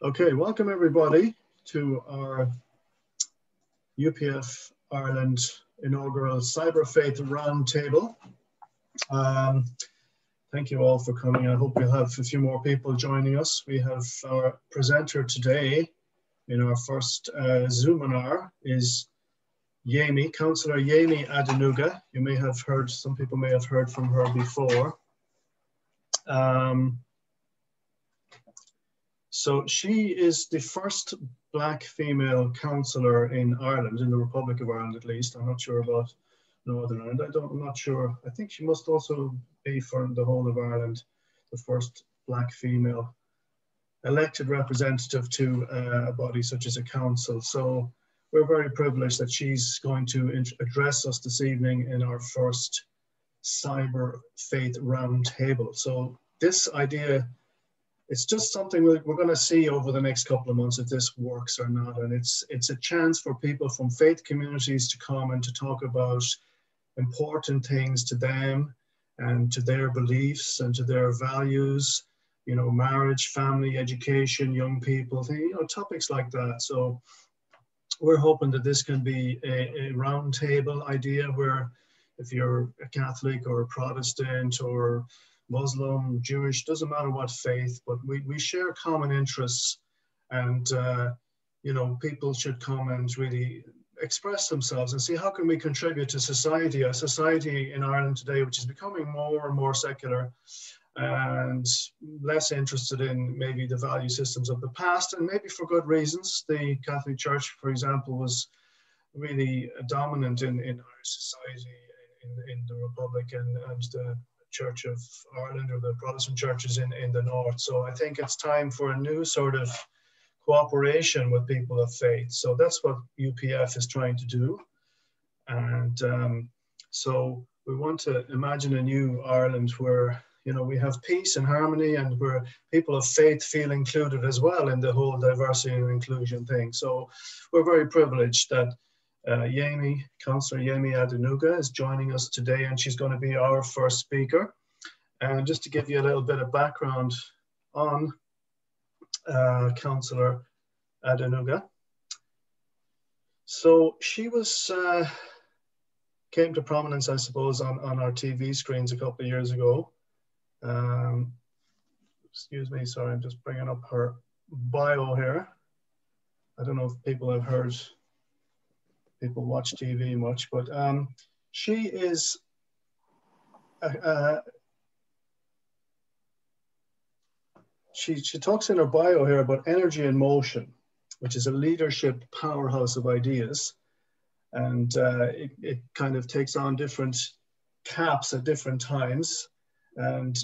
Okay, welcome everybody to our UPF Ireland inaugural Cyber Faith Roundtable. Um, thank you all for coming. I hope we'll have a few more people joining us. We have our presenter today in our first uh, Zoominar is Yemi, Councillor Yemi Adenuga. You may have heard, some people may have heard from her before. Um, so she is the first black female councillor in Ireland, in the Republic of Ireland at least. I'm not sure about Northern Ireland. I don't, I'm not sure. I think she must also be for the whole of Ireland, the first black female elected representative to uh, a body such as a council. So we're very privileged that she's going to address us this evening in our first cyber faith roundtable. So this idea it's just something we're, we're going to see over the next couple of months if this works or not. And it's it's a chance for people from faith communities to come and to talk about important things to them and to their beliefs and to their values. You know, marriage, family, education, young people, you know, topics like that. So we're hoping that this can be a, a roundtable idea where if you're a Catholic or a Protestant or Muslim, Jewish, doesn't matter what faith, but we, we share common interests and, uh, you know, people should come and really express themselves and see how can we contribute to society, a society in Ireland today, which is becoming more and more secular and less interested in maybe the value systems of the past and maybe for good reasons. The Catholic Church, for example, was really dominant in, in Irish society in, in the Republic and, and the Church of Ireland or the Protestant churches in, in the north. So I think it's time for a new sort of cooperation with people of faith. So that's what UPF is trying to do. And um, so we want to imagine a new Ireland where you know we have peace and harmony and where people of faith feel included as well in the whole diversity and inclusion thing. So we're very privileged that uh, Yemi, Councillor Yemi Adenuga is joining us today and she's going to be our first speaker. And just to give you a little bit of background on uh, Councillor Adenuga. So she was, uh, came to prominence, I suppose, on, on our TV screens a couple of years ago. Um, excuse me, sorry, I'm just bringing up her bio here. I don't know if people have heard people watch TV much, but um, she is she, she talks in her bio here about energy and motion, which is a leadership powerhouse of ideas. And uh, it, it kind of takes on different caps at different times. And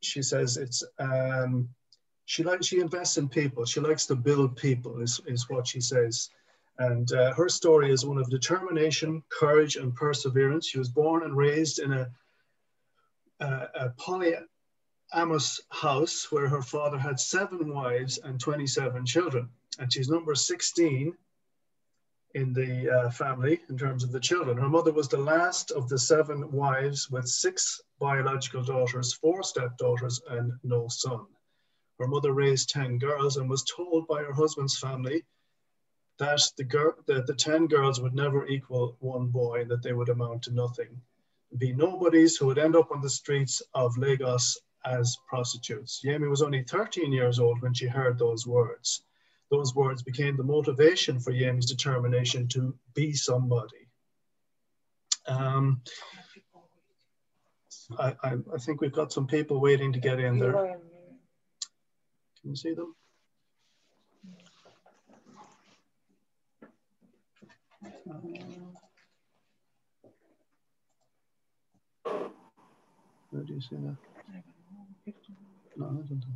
she says it's, um, she likes, she invests in people. She likes to build people is, is what she says. And uh, her story is one of determination, courage, and perseverance. She was born and raised in a, a, a polyamorous house where her father had seven wives and 27 children. And she's number 16 in the uh, family in terms of the children. Her mother was the last of the seven wives with six biological daughters, four stepdaughters, and no son. Her mother raised 10 girls and was told by her husband's family that the, the, the 10 girls would never equal one boy, and that they would amount to nothing, be nobodies who would end up on the streets of Lagos as prostitutes. Yemi was only 13 years old when she heard those words. Those words became the motivation for Yemi's determination to be somebody. Um, I, I, I think we've got some people waiting to get in there. Can you see them? Where do you see that? I don't. No, I don't know.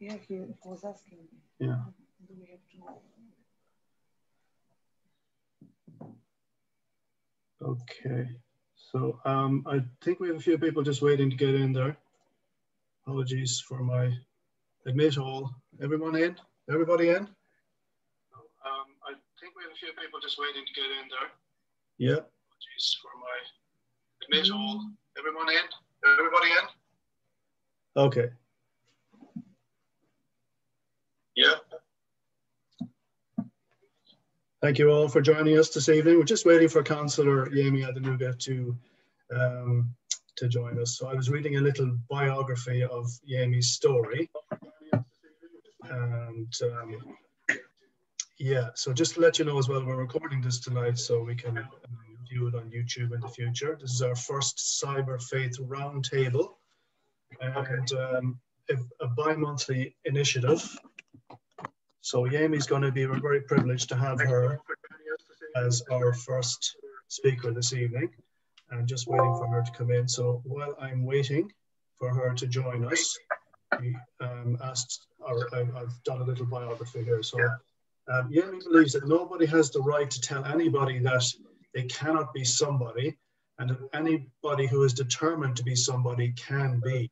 Yeah, he was asking. Yeah. Do we have to Okay. So um, I think we have a few people just waiting to get in there. Apologies for my admit all. Everyone in? Everybody in? Um, I think we have a few people just waiting to get in there. Yeah. Apologies for my admit all. Everyone in? Everybody in? Okay. Yeah. Thank you all for joining us this evening. We're just waiting for Councillor Yemi Adenuga to um, to join us. So I was reading a little biography of Yemi's story. And um, yeah, so just to let you know as well, we're recording this tonight so we can um, view it on YouTube in the future. This is our first Cyber Faith Roundtable and um, a, bi-monthly initiative so Yemi's going to be, very privileged to have her as our first speaker this evening and just waiting for her to come in. So while I'm waiting for her to join us, we um, asked, or I, have done a little biography here. So um, Yemi believes that nobody has the right to tell anybody that they cannot be somebody and that anybody who is determined to be somebody can be.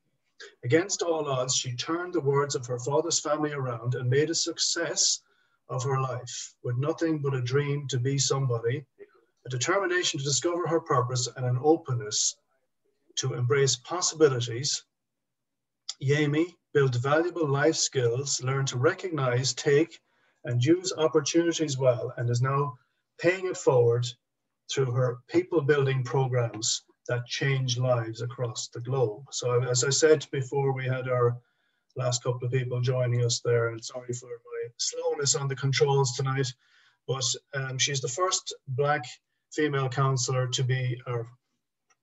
Against all odds, she turned the words of her father's family around and made a success of her life with nothing but a dream to be somebody, a determination to discover her purpose, and an openness to embrace possibilities. Yemi built valuable life skills, learned to recognize, take, and use opportunities well, and is now paying it forward through her people building programs that change lives across the globe. So as I said before, we had our last couple of people joining us there, and sorry for my slowness on the controls tonight, but um, she's the first Black female councillor to be, our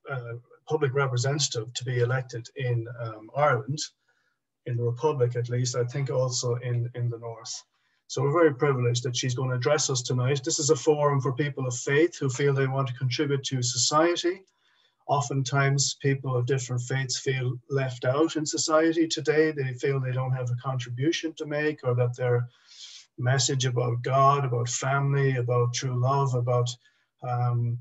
uh, public representative to be elected in um, Ireland, in the Republic at least, I think also in, in the North. So we're very privileged that she's going to address us tonight. This is a forum for people of faith who feel they want to contribute to society Oftentimes, people of different faiths feel left out in society today. They feel they don't have a contribution to make, or that their message about God, about family, about true love, about um,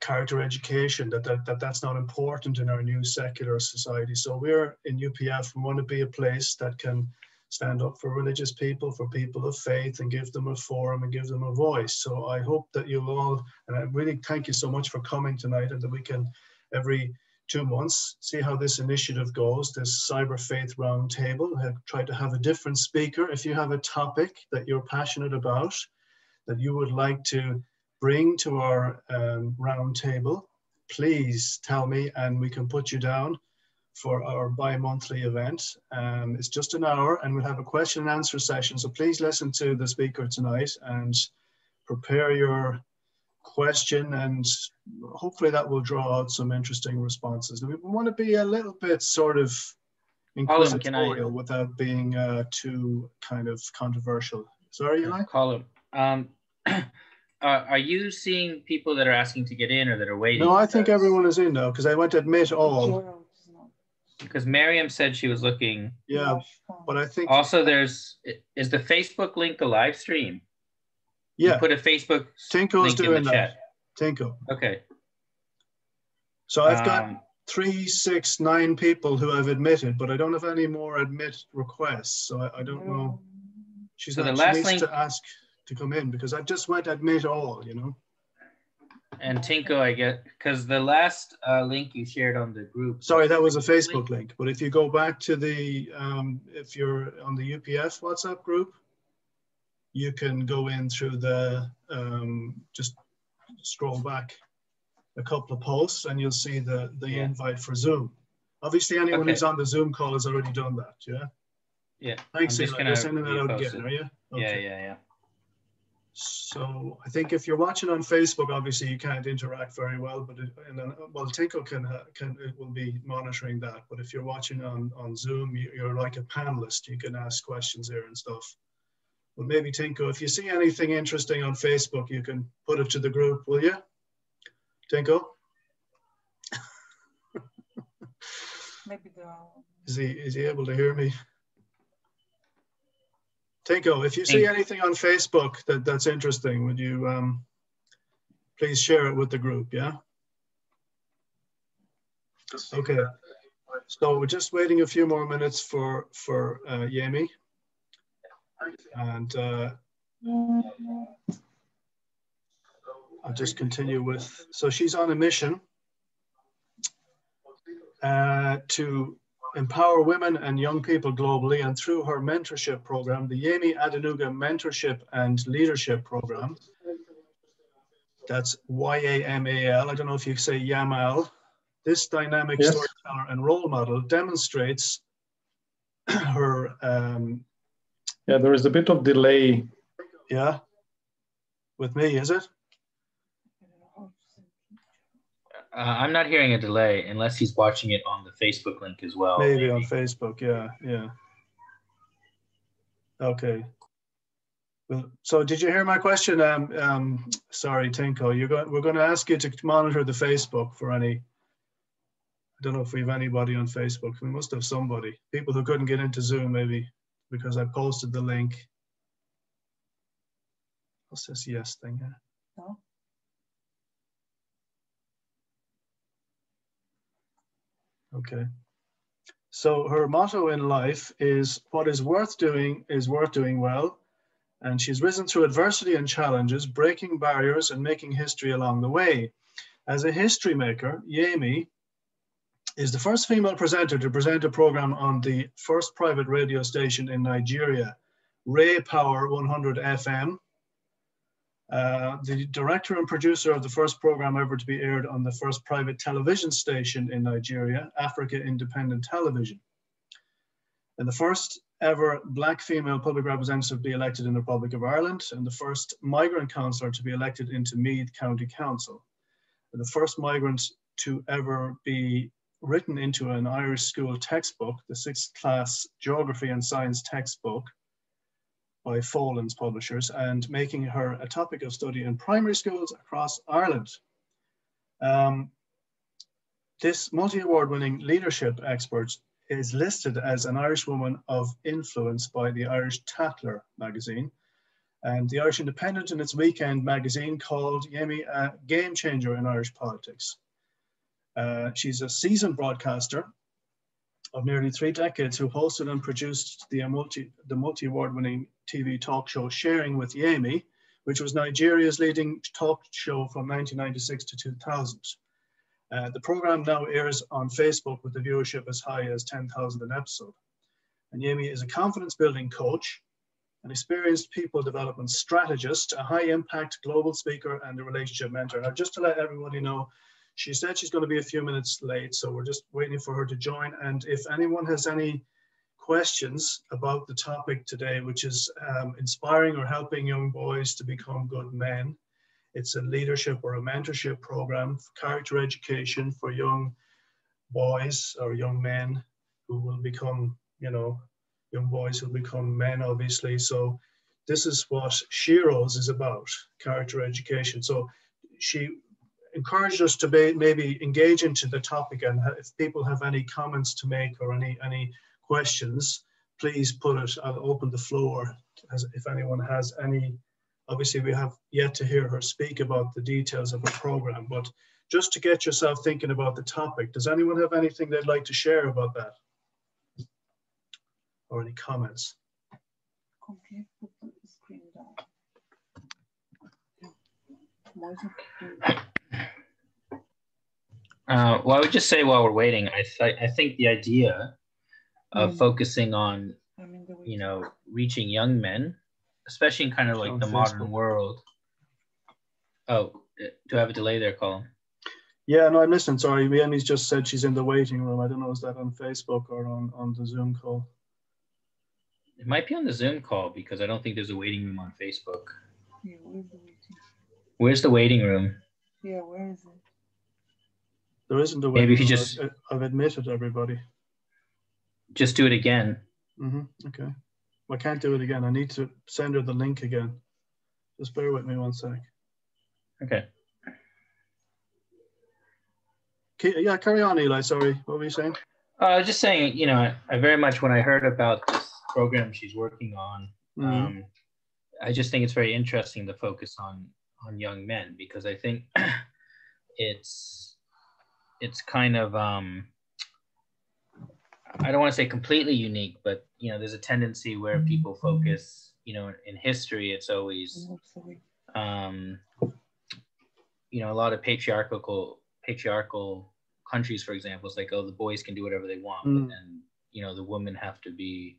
character education, that, that, that that's not important in our new secular society. So we're in UPF, we want to be a place that can stand up for religious people, for people of faith, and give them a forum and give them a voice. So I hope that you'll all, and I really thank you so much for coming tonight, and that we can every two months see how this initiative goes. This Cyber Faith Roundtable. Tried to have a different speaker. If you have a topic that you're passionate about, that you would like to bring to our um, roundtable, please tell me, and we can put you down for our bi-monthly event. Um, it's just an hour and we'll have a question and answer session. So please listen to the speaker tonight and prepare your question and hopefully that will draw out some interesting responses. We want to be a little bit sort of inquisitorial I... without being uh, too kind of controversial. Sorry, Eli? Colin, um, uh, are you seeing people that are asking to get in or that are waiting? No, I think everyone is in now because I went to admit all because Miriam said she was looking. Yeah, but I think also there's is the Facebook link a live stream? Yeah, you put a Facebook Tinko's link doing in the that. Chat. Tinko. Okay. So I've got um, three, six, nine people who have admitted, but I don't have any more admit requests. So I, I don't know. She's so not, the last she needs link, to ask to come in because I just went admit all, you know and Tinko, I get because the last uh, link you shared on the group. Sorry, that was a Facebook link. But if you go back to the, um, if you're on the UPF WhatsApp group, you can go in through the, um, just scroll back a couple of posts and you'll see the, the yeah. invite for Zoom. Obviously, anyone okay. who's on the Zoom call has already done that, yeah? Yeah. Thanks, I'm Eli. You're sending that out again, are you? Okay. Yeah, yeah, yeah. So I think if you're watching on Facebook, obviously you can't interact very well, but it, and then, well, Tinko can can it will be monitoring that. But if you're watching on on Zoom, you, are like a panelist. You can ask questions there and stuff. But maybe Tinko, if you see anything interesting on Facebook, you can put it to the group, will you? Tinko? maybe the. Is he is he able to hear me? Tinko, if you see anything on Facebook that, that's interesting, would you um, please share it with the group, yeah? Okay, so we're just waiting a few more minutes for, for uh, Yemi. And uh, I'll just continue with, so she's on a mission uh, to empower women and young people globally and through her mentorship program, the Yemi Adenuga Mentorship and Leadership Program. That's Y-A-M-A-L. I don't know if you say YAMAL. This dynamic yes. storyteller and role model demonstrates her. Um, yeah, there is a bit of delay. Yeah, with me, is it? Uh, I'm not hearing a delay unless he's watching it on the Facebook link as well. Maybe, maybe. on Facebook, yeah, yeah. Okay. So did you hear my question? Um, um, sorry, Tinko, you're going, we're going to ask you to monitor the Facebook for any, I don't know if we have anybody on Facebook. We must have somebody. People who couldn't get into Zoom maybe because I posted the link. What's this yes thing here? Okay. So her motto in life is what is worth doing is worth doing well. And she's risen through adversity and challenges, breaking barriers and making history along the way. As a history maker, Yemi is the first female presenter to present a program on the first private radio station in Nigeria, Ray Power 100 FM, uh, the director and producer of the first program ever to be aired on the first private television station in Nigeria, Africa Independent Television. And the first ever black female public representative to be elected in the Republic of Ireland, and the first migrant councillor to be elected into Meath County Council. And the first migrant to ever be written into an Irish school textbook, the sixth class geography and science textbook, by Folens Publishers and making her a topic of study in primary schools across Ireland. Um, this multi-award winning leadership expert is listed as an Irish woman of influence by the Irish Tatler magazine. And the Irish Independent in its weekend magazine called Yemi a game changer in Irish politics. Uh, she's a seasoned broadcaster of nearly three decades who hosted and produced the multi, the multi-award winning TV talk show Sharing with Yemi, which was Nigeria's leading talk show from 1996 to 2000. Uh, the program now airs on Facebook with the viewership as high as 10,000 an episode. And Yemi is a confidence building coach, an experienced people development strategist, a high impact global speaker, and a relationship mentor. Now, just to let everybody know, she said she's going to be a few minutes late, so we're just waiting for her to join. And if anyone has any questions about the topic today, which is um, inspiring or helping young boys to become good men, it's a leadership or a mentorship program, character education for young boys or young men who will become, you know, young boys who become men, obviously. So this is what Sheroes is about, character education. So she encouraged us to be, maybe engage into the topic and if people have any comments to make or any any questions please put it i'll open the floor as if anyone has any. Obviously we have yet to hear her speak about the details of the program but just to get yourself thinking about the topic does anyone have anything they'd like to share about that? Or any comments? Okay, put the screen down. Uh, well, I would just say while we're waiting, I, th- I think the idea of mm. focusing on, you know, reaching young men, especially in kind of like the Facebook. modern world. Oh, do I have a delay there, Colin? Yeah, no, I'm listening. Sorry, Vienna's just said she's in the waiting room. I don't know, is that on Facebook or on, on the Zoom call? It might be on the Zoom call because I don't think there's a waiting room on Facebook. Yeah, where's the waiting? Where's the waiting room? Yeah, where is it? There isn't a way. Maybe if you just. I've admitted everybody. Just do it again. Mm-hmm. Okay. Well, I can't do it again. I need to send her the link again. Just bear with me one sec. Okay. Yeah, carry on, Eli. Sorry, what were you saying? Uh, I was just saying, you know, I, I, very much when I heard about this program she's working on, mm-hmm. um, I just think it's very interesting to focus on on young men because I think it's it's kind of um, I don't want to say completely unique, but you know, there's a tendency where mm-hmm. people focus, you know, in history, it's always, um, you know, a lot of patriarchal patriarchal countries, for example, it's like, oh, the boys can do whatever they want, Mm. but then you know the women have to be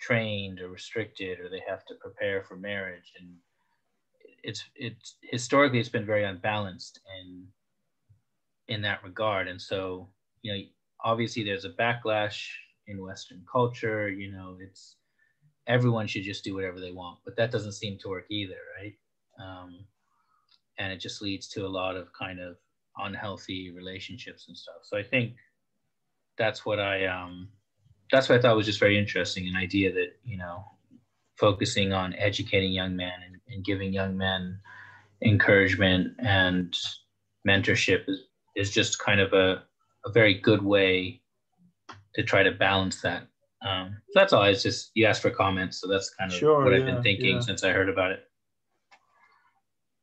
trained or restricted, or they have to prepare for marriage, and it's it's historically it's been very unbalanced in in that regard, and so you know obviously there's a backlash in Western culture. You know, it's everyone should just do whatever they want, but that doesn't seem to work either, right? Um, and it just leads to a lot of kind of unhealthy relationships and stuff. So I think that's what I um, that's what I thought was just very interesting, an idea that you know, focusing on educating young men and, and giving young men encouragement and mentorship is is just kind of a, a very good way to try to balance that. Um, so that's all. It's just you asked for comments, so that's kind of Sure, what I've been thinking yeah. since I heard about it.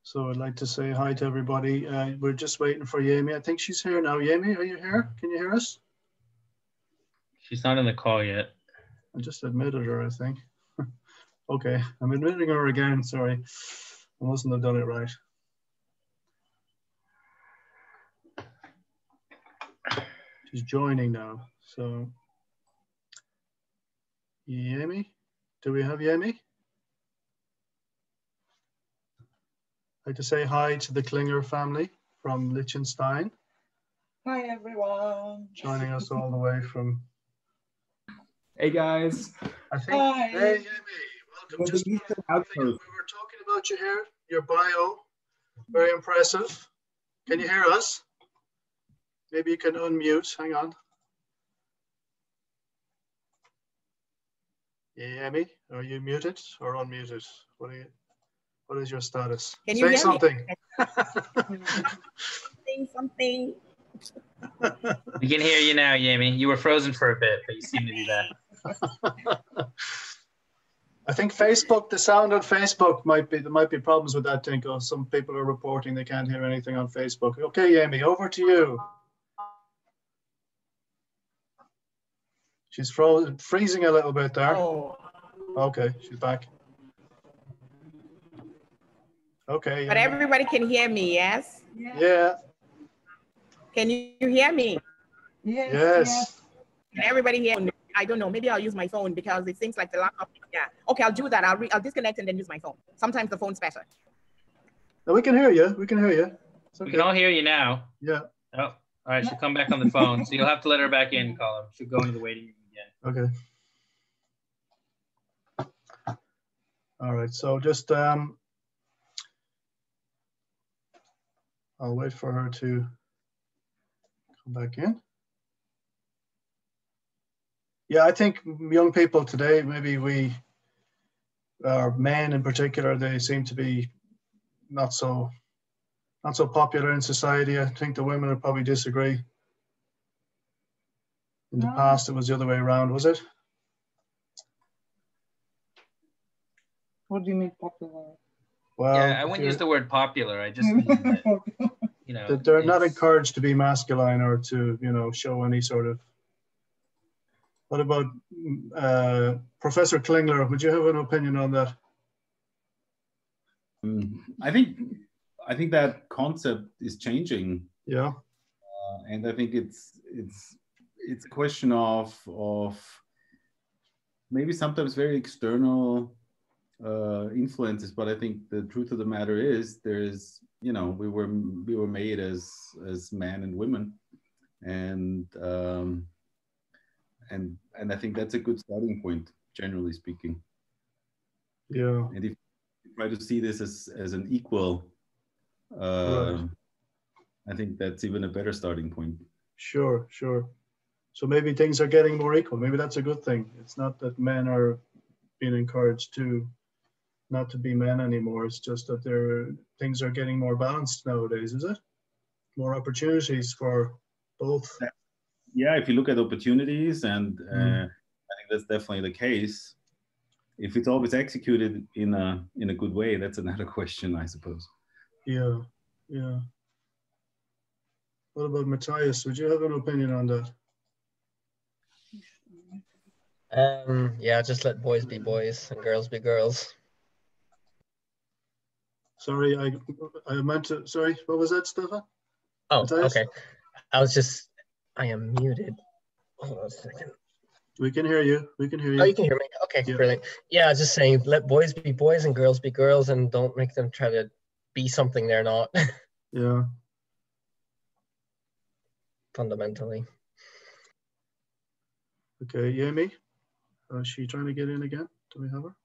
So I'd like to say hi to everybody. Uh, we're just waiting for Yemi. I think she's here now. Yemi, are you here? Can you hear us? She's not in the call yet. I just admitted her, I think. okay, I'm admitting her again. Sorry, I mustn't have done it right. She's joining now. So, Yemi, do we have Yemi? I'd like to say hi to the Klinger family from Liechtenstein, Hi, everyone. joining us all the way from, Hey guys. I think, Hi. hey Yemi, welcome. Well, Just the Eastern we were talking about you here, your bio, very impressive. Can you hear us? Maybe you can unmute, hang on. Yemi, are you muted or unmuted? What are you, what is your status? Can Say hear me? something. Saying something. We can hear you now, Yemi. You were frozen for a bit, but you seem to be back. I think Facebook, the sound on Facebook might be, there might be problems with that, Tinko. Some people are reporting they can't hear anything on Facebook. Okay, Yemi, over to you. She's frozen, freezing a little bit there. Oh, Okay, she's back. Okay. but Yemi. everybody can hear me, yes? Yeah, Can you hear me? Yes. yes. Can everybody hear me? I don't know. Maybe I'll use my phone because it seems like the laptop. Yeah. Okay, I'll do that. I'll, re- I'll disconnect and then use my phone. Sometimes the phone's better. No, we can hear you. We can hear you. It's We can all hear you now. Yeah, Oh, all right. She'll come back on the phone. So you'll have to let her back in, Colin. She'll go into the waiting room okay. All right, so just, um, I'll wait for her to come back in. Yeah, I think young people today, maybe we, our men in particular, they seem to be not so, not so popular in society. I think the women would probably disagree. In the No. past, it was the other way around, was it? What do you mean popular? Well, yeah, I if wouldn't use the word popular. I just mean that, you know, that they're not encouraged to be masculine or to you know show any sort of what about uh, professor klingler would you have an opinion on that Mm, I think I think that concept is changing, yeah uh, and I think it's it's it's a question of of maybe sometimes very external uh, influences, but I think the truth of the matter is there is you know we were we were made as as men and women, and um, and and I think that's a good starting point, generally speaking. yeah and if you try to see this as, as an equal uh, Right. i think that's even a better starting point sure sure so maybe things are getting more equal maybe that's a good thing it's not that men are being encouraged to not to be men anymore it's just that there things are getting more balanced nowadays is it more opportunities for both yeah if you look at opportunities and uh, Mm. i think that's definitely the case if it's always executed in a in a good way that's another question i suppose Yeah, yeah. What about Matthias? Would you have an opinion on that? Um, yeah, just let boys be boys and girls be girls. Sorry, I I meant to. Sorry, what was that, Stefan? Oh, Matthias? okay. I was just I am muted. Hold on a second. We can hear you. We can hear you. Oh, you can hear me. Okay, Yeah. brilliant. Yeah, I was just saying, let boys be boys and girls be girls, and don't make them try to be something they're not. Yeah. fundamentally. Okay, Yemi, uh, is she trying to get in again? Do we have her?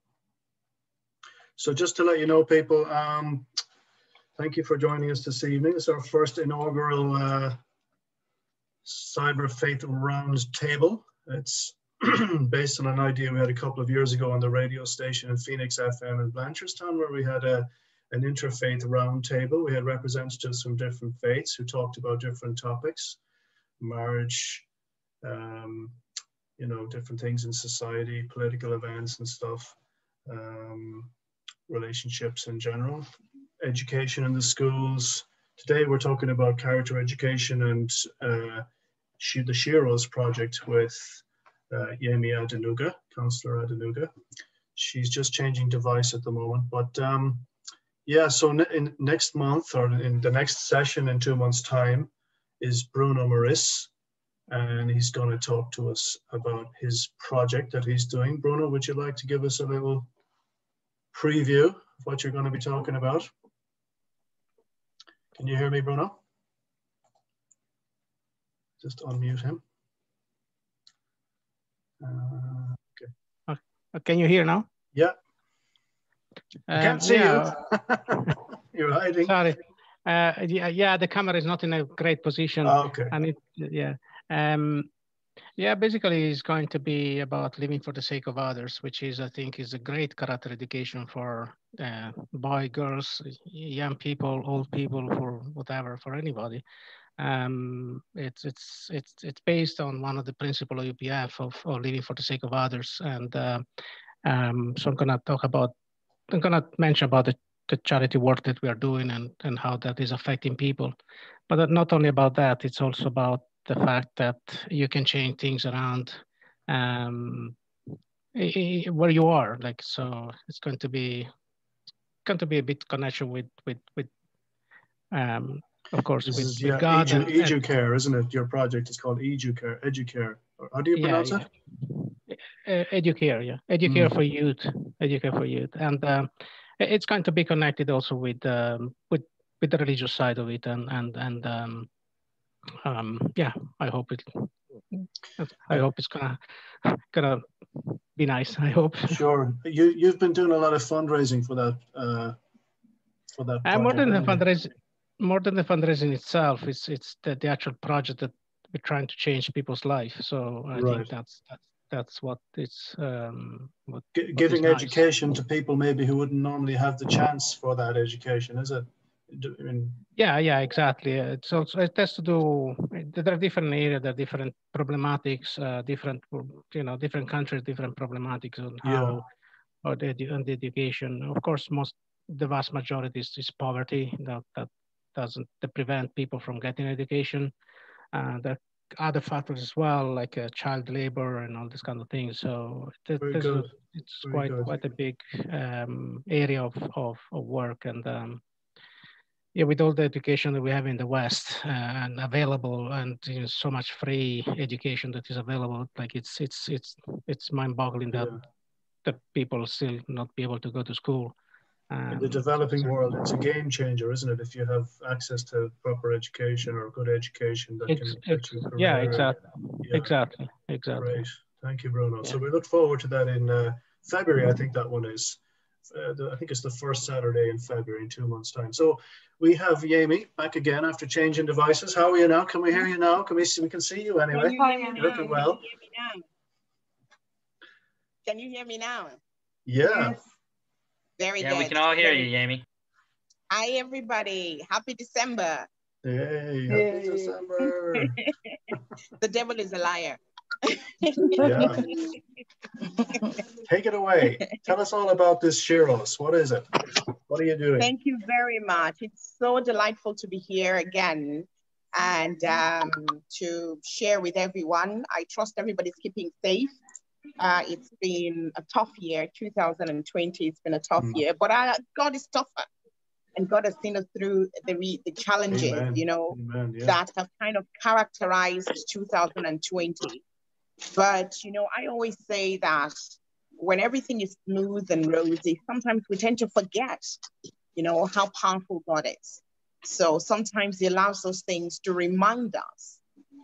So just to let you know, people, um, thank you for joining us this evening. It's our first inaugural uh, Cyber Faith Round Table. It's based on an idea we had a couple of years ago on the radio station in Phoenix FM in Blanchardstown, where we had a, an interfaith roundtable. We had representatives from different faiths who talked about different topics, marriage, um, you know, different things in society, political events and stuff, um, relationships in general, education in the schools. Today we're talking about character education and uh, the Sheroes project with uh, Yemi Adenuga, Councillor Adenuga. She's just changing device at the moment, but um, yeah, so in next month or in the next session in two months' time is Bruno Maris, and he's going to talk to us about his project that he's doing. Bruno, would you like to give us a little preview of what you're going to be talking about? Can you hear me, Bruno? Just unmute him. Uh, Uh, Can you hear now? yeah, I Um, can't see yeah, you. You're hiding. Sorry. Uh, yeah, yeah, the camera is not in a great position. Ah, okay. and it, yeah. Um, yeah, basically it's going to be about living for the sake of others, which is, I think, is a great character education for uh, boy, girls, young people, old people, for whatever, for anybody. Um, it's, it's, it's, it's based on one of the principle of UPF of, of living for the sake of others. And uh, um, so I'm gonna talk about, I'm gonna mention about the, the charity work that we are doing and, and how that is affecting people. But not only about that, it's also about the fact that you can change things around um, where you are. Like so, it's going to be going to be a bit connection with with with um, of course This with, is, with yeah, God Edu, and, Educare, isn't it? Your project is called Educare, Educare. Or How do you pronounce yeah. it? uh, educare, yeah, educare Mm. for youth, educare for youth, and um, it's going to be connected also with um, with with the religious side of it, and and and um, um, yeah, I hope it. I hope it's gonna gonna be nice. I hope. Sure. You, you've been doing a lot of fundraising for that, uh, for that. Uh, more than the fundraising, more than the fundraising itself, it's it's the, the actual project that we're trying to change people's life. So I Right. think that's that's that's what it's um, what what Giving is nice. education to people maybe who wouldn't normally have the chance for that education, is it? Do- I mean, Yeah, yeah, exactly. Uh, So, so it has to do. There are different areas, there are different problematics, uh, different, you know, different countries, different problematics on Yeah. how, or the, on the education. Of course, most, the vast majority is, is poverty that that doesn't that prevent people from getting education. Uh, there are other factors as well, like uh, child labor and all this kind of things. So th- it's Very quite good. quite a big um, area of, of, of work and. Um, yeah, with all the education that we have in the West uh, and available, and you know, so much free education that is available, like it's it's it's it's mind-boggling that Yeah. that people still not be able to go to school. in the Um, developing world, it's a game changer, isn't it? If you have access to proper education or good education that Ex- can get you yeah, exactly, Yeah. exactly, exactly. Great. Thank you, Bruno. So we look forward to that in uh, February. I think that one is. Uh, the, I think it's the first Saturday in February in two months' time. So we have Yemi back again after changing devices. How are you now? Can we hear you now? Can we see? We can see you anyway. You're looking well. Can you hear me now? Can you hear me now? Yeah. Very Yeah, good. we can all hear you, Yemi. Hi, everybody. Happy December. Hey, happy Yay. December. The devil is a liar. Yeah. Take it away. Tell us all about this Sheroes. What is it? What are you doing? Thank you very much. It's so delightful to be here again and um, to share with everyone. I trust everybody's keeping safe. Uh, it's been a tough year, 2020. It's been a tough Mm. year, but uh, God is tougher. and God has seen us through the, the challenges, Amen. you know, Amen. Yeah. that have kind of characterized 2020. But, you know, I always say that when everything is smooth and rosy, sometimes we tend to forget, you know, how powerful God is. So sometimes He allows those things to remind us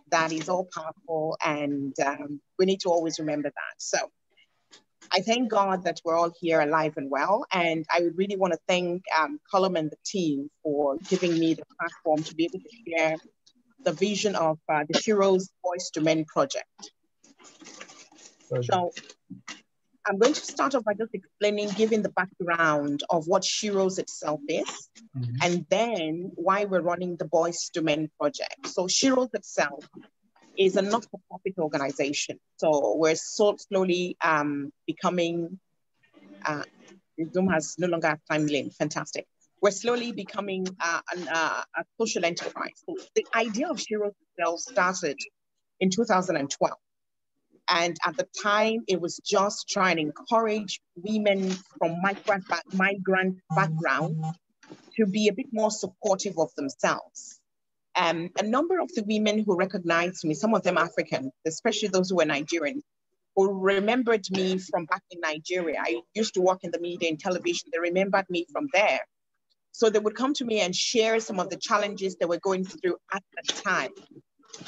that He's all powerful, and um, we need to always remember that. So I thank God that we're all here alive and well. And I would really want to thank um, Colum and the team for giving me the platform to be able to share the vision of uh, the Sheroes Boys to Men project. Pleasure. So I'm going to start off by just explaining, giving the background of what Sheroes itself is, Mhm. and then why we're running the Boys to Men project. So Sheroes itself is a not-for-profit organization. So we're so slowly um, becoming, uh, Zoom has no longer have time lane, fantastic. We're slowly becoming uh, an, uh, a social enterprise. So the idea of Sheroes itself started in 2012. And at the time, it was just trying to encourage women from migrant, migrant background to be a bit more supportive of themselves. Um, a number of the women who recognized me, some of them African, especially those who were Nigerian, who remembered me from back in Nigeria. I used to work in the media and television. They remembered me from there. So they would come to me and share some of the challenges they were going through at the time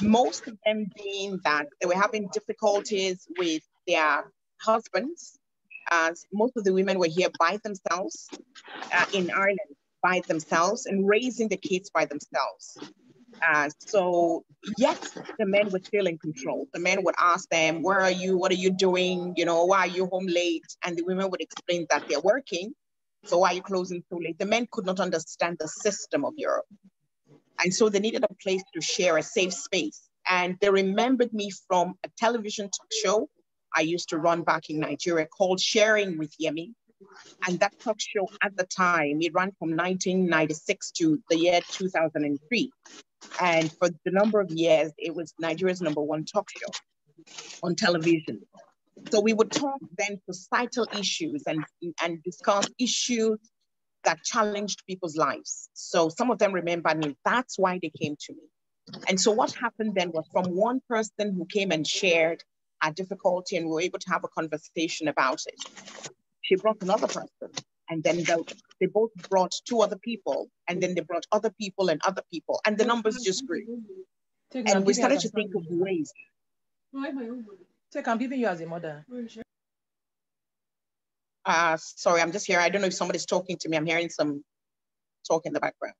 most of them being that they were having difficulties with their husbands, as most of the women were here by themselves uh, in Ireland by themselves and raising the kids by themselves. Uh, so yes, the men were still in control. The men would ask them, where are you? What are you doing? You know, why are you home late? And the women would explain that they're working. So why are you closing so late? The men could not understand the system of Europe. And so they needed a place to share a safe space. And they remembered me from a television talk show I used to run back in Nigeria called Sharing with Yemi. And that talk show at the time, it ran from 1996 to the year 2003. And for the number of years, it was Nigeria's number one talk show on television. So we would talk then societal issues and, and discuss issues that challenged people's lives. So some of them remember me. That's why they came to me. And so what happened then was from one person who came and shared a difficulty and we were able to have a conversation about it. She brought another person and then they, they both brought two other people and then they brought other people and other people and the numbers just grew. And we started to think of ways. Take, I'm giving you as a mother. Uh, sorry, I'm just here. I don't know if somebody's talking to me. I'm hearing some talk in the background.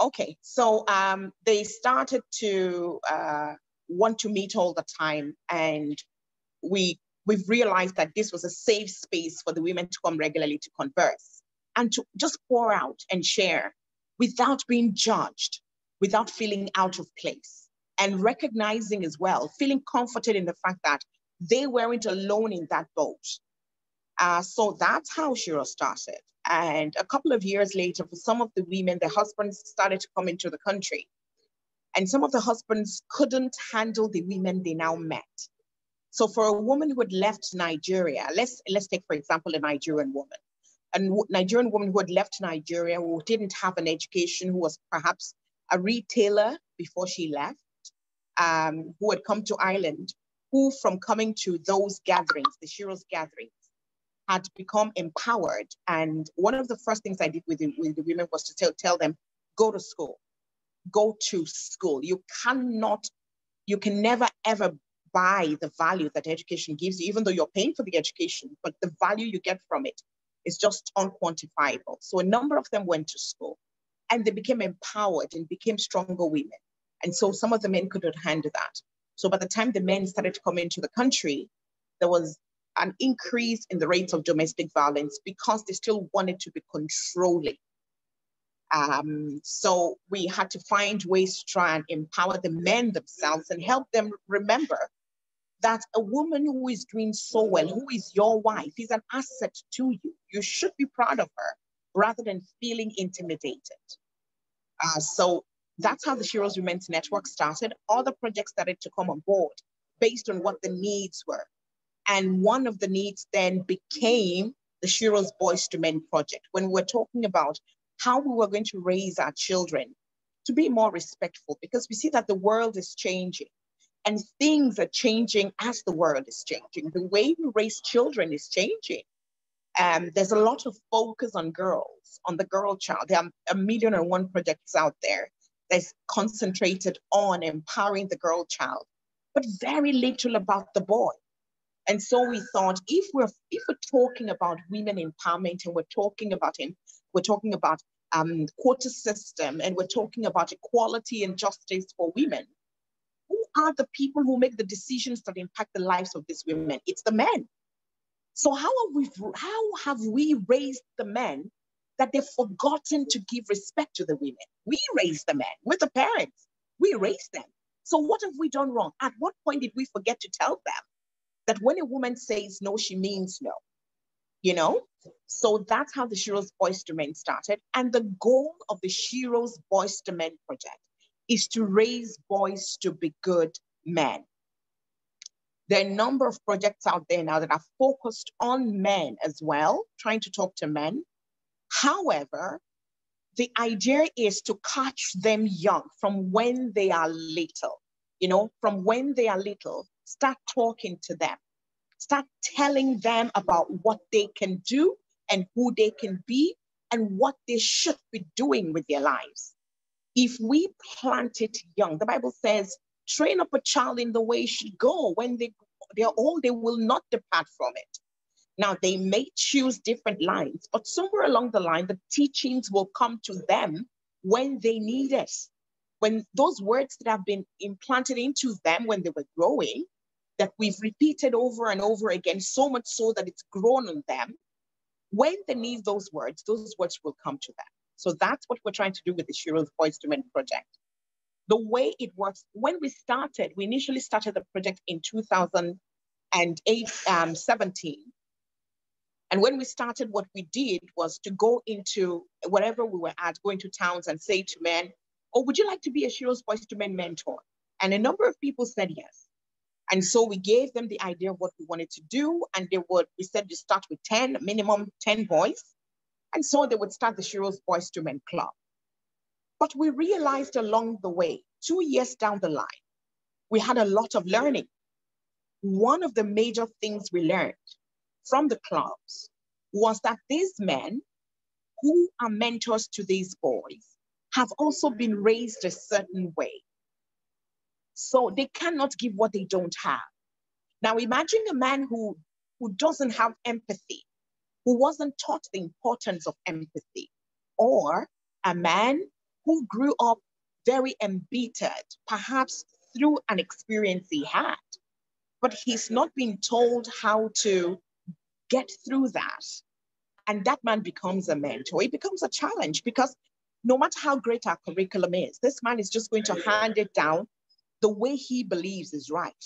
Okay, so um, they started to uh, want to meet all the time, and we we've realized that this was a safe space for the women to come regularly to converse and to just pour out and share without being judged, without feeling out of place, and recognizing as well, feeling comforted in the fact that they weren't alone in that boat. Uh, so that's how Shiro started. And a couple of years later, for some of the women, the husbands started to come into the country. And some of the husbands couldn't handle the women they now met. So for a woman who had left Nigeria, let's, let's take, for example, a Nigerian woman. A Nigerian woman who had left Nigeria, who didn't have an education, who was perhaps a retailer before she left, um, who had come to Ireland, who from coming to those gatherings, the Sheroes gatherings, had become empowered. And one of the first things I did with the, with the women was to tell, tell them, go to school, go to school. You cannot, you can never ever buy the value that education gives you, even though you're paying for the education, but the value you get from it is just unquantifiable. So a number of them went to school and they became empowered and became stronger women. And so some of the men couldn't handle that. So by the time the men started to come into the country, there was an increase in the rates of domestic violence because they still wanted to be controlling. Um, so we had to find ways to try and empower the men themselves and help them remember that a woman who is doing so well, who is your wife, is an asset to you. You should be proud of her rather than feeling intimidated. Uh, so that's how the Sheroes Women's Network started. Other projects started to come on board based on what the needs were. And one of the needs then became the Sheroes Boys to Men project, when we were talking about how we were going to raise our children to be more respectful, because we see that the world is changing and things are changing as the world is changing. The way we raise children is changing. Um, there's a lot of focus on girls, on the girl child. There are a million and one projects out there that's concentrated on empowering the girl child, but very little about the boy. And so we thought if we're if we're talking about women empowerment and we're talking about him, we're talking about um, quota system and we're talking about equality and justice for women, who are the people who make the decisions that impact the lives of these women? It's the men. So how have we how have we raised the men that they've forgotten to give respect to the women? We raise the men. We're the parents. We raise them. So what have we done wrong? At what point did we forget to tell them that when a woman says no, she means no? You know? So that's how the Sheroes Boys to Men started. And the goal of the Sheroes Boys to Men project is to raise boys to be good men. There are a number of projects out there now that are focused on men as well, trying to talk to men. However, the idea is to catch them young from when they are little. You know, from when they are little, start talking to them, start telling them about what they can do and who they can be and what they should be doing with their lives. If we plant it young, the Bible says, train up a child in the way he should go. When they, they're old, they will not depart from it. Now, they may choose different lines, but somewhere along the line, the teachings will come to them when they need it. When those words that have been implanted into them when they were growing, that we've repeated over and over again, so much so that it's grown on them, when they need those words, those words will come to them. So that's what we're trying to do with the Sheroes Boys to Men project. The way it works, when we started, we initially started the project in 2008, um, 17. And when we started, what we did was to go into wherever we were at, go into towns and say to men, oh, would you like to be a Sheroes Boys to Men mentor? And a number of people said yes. And so we gave them the idea of what we wanted to do. And they would, we said you start with 10, minimum 10 boys. And so they would start the Sheroes Boys to Men Club. But we realized along the way, two years down the line, we had a lot of learning. One of the major things we learned from the clubs was that these men who are mentors to these boys have also been raised a certain way. So they cannot give what they don't have. Now imagine a man who, who doesn't have empathy, who wasn't taught the importance of empathy, or a man who grew up very embittered, perhaps through an experience he had, but he's not been told how to get through that. And that man becomes a mentor. It becomes a challenge because no matter how great our curriculum is, this man is just going to hand it down the way he believes is right.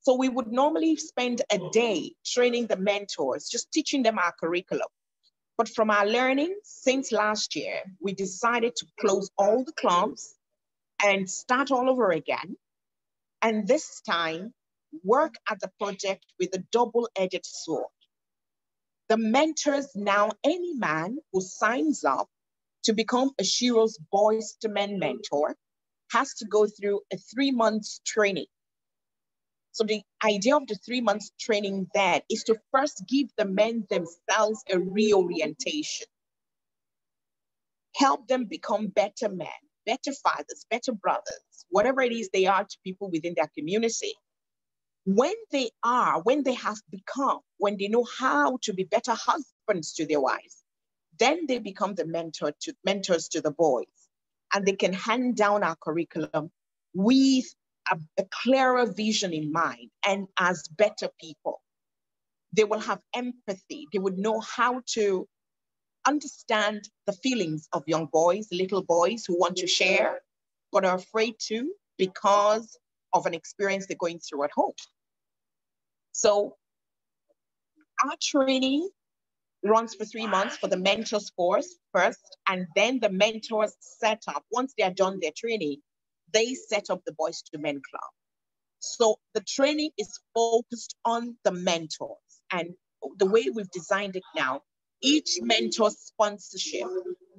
So we would normally spend a day training the mentors, just teaching them our curriculum. But from our learning since last year, we decided to close all the clubs and start all over again. And this time, work at the project with a double-edged sword. The mentors now, any man who signs up to become a Sheroes Boys to Men mentor has to go through a three months training. So the idea of the three months training there is to first give the men themselves a reorientation. Help them become better men, better fathers, better brothers, whatever it is they are to people within their community. When they are, when they have become, when they know how to be better husbands to their wives, then they become the mentor to mentors to the boys and they can hand down our curriculum with a, a clearer vision in mind and as better people. They will have empathy. They would know how to understand the feelings of young boys, little boys who want to share, but are afraid to because of an experience they're going through at home. So our training runs for three months for the mentors course first, and then the mentors set up, once they are done their training, they set up the Boys to Men Club. So the training is focused on the mentors. And the way we've designed it now, each mentor sponsorship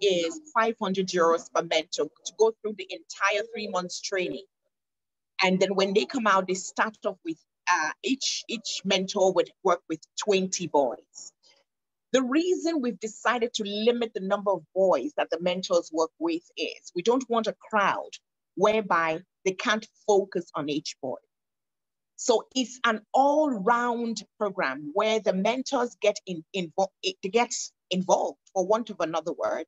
is 500 euros per mentor to go through the entire three months training. And then when they come out, they start off with uh, each, each mentor would work with 20 boys. The reason we've decided to limit the number of boys that the mentors work with is we don't want a crowd whereby they can't focus on each boy. So it's an all-round program where the mentors get in, involved, get involved, for want of another word,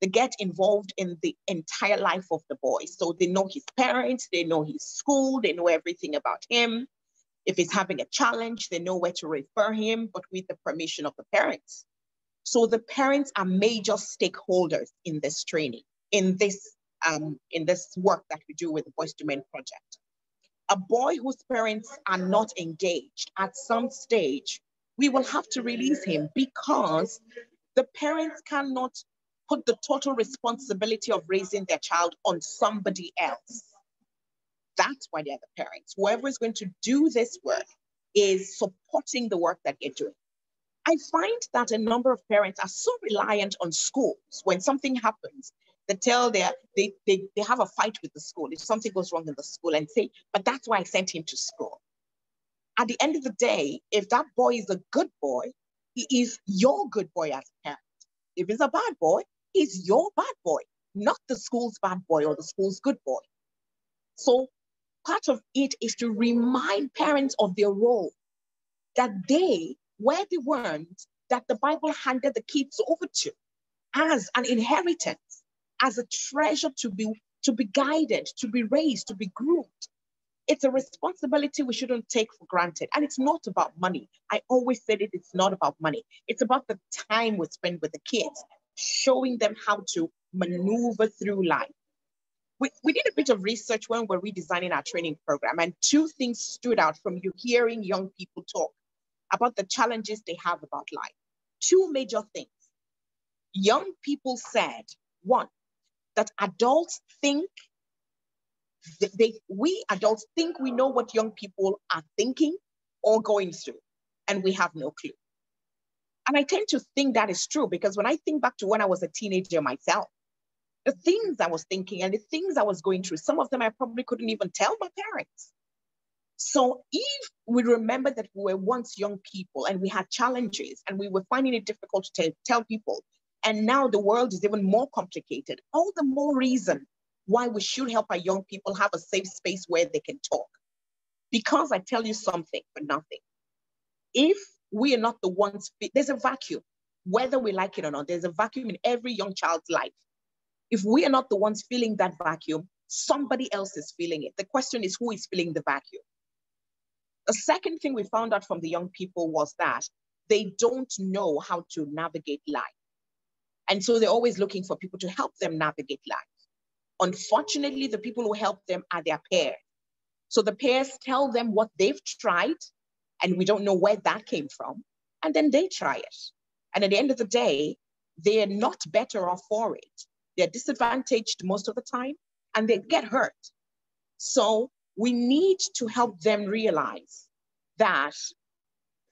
they get involved in the entire life of the boy. So they know his parents, they know his school, they know everything about him. If he's having a challenge, they know where to refer him, but with the permission of the parents. So the parents are major stakeholders in this training, in this, um, in this work that we do with the Boys to Men project. A boy whose parents are not engaged at some stage, we will have to release him because the parents cannot put the total responsibility of raising their child on somebody else. That's why they're the parents. Whoever is going to do this work is supporting the work that they're doing. I find that a number of parents are so reliant on schools. When something happens, they tell their, they, they, they have a fight with the school if something goes wrong in the school and say, but that's why I sent him to school. At the end of the day, if that boy is a good boy, he is your good boy as a parent. If he's a bad boy, he's your bad boy, not the school's bad boy or the school's good boy. So part of it is to remind parents of their role, that they were the ones that the Bible handed the kids over to as an inheritance, as a treasure to be, to be guided, to be raised, to be groomed. It's a responsibility we shouldn't take for granted. And it's not about money. I always said it, it's not about money. It's about the time we spend with the kids, showing them how to maneuver through life we, we did a bit of research when we were redesigning our training program, and two things stood out from you hearing young people talk about the challenges they have about life. Two major things. Young people said, one, that adults think they, we adults think we know what young people are thinking or going through, and we have no clue. And I tend to think that is true because when I think back to when I was a teenager myself, the things I was thinking and the things I was going through, some of them I probably couldn't even tell my parents. So if we remember that we were once young people and we had challenges and we were finding it difficult to tell, people, and now the world is even more complicated, all the more reason why we should help our young people have a safe space where they can talk. Because I tell you something for nothing. If we are not the ones, there's a vacuum, whether we like it or not, there's a vacuum in every young child's life. If we are not the ones filling that vacuum, somebody else is feeling it. The question is who is filling the vacuum? The second thing we found out from the young people was that they don't know how to navigate life. And so they're always looking for people to help them navigate life. Unfortunately, the people who help them are their peers. So the peers tell them what they've tried, and we don't know where that came from, and then they try it. And at the end of the day, they're not better off for it. They're disadvantaged most of the time and they get hurt. So we need to help them realize that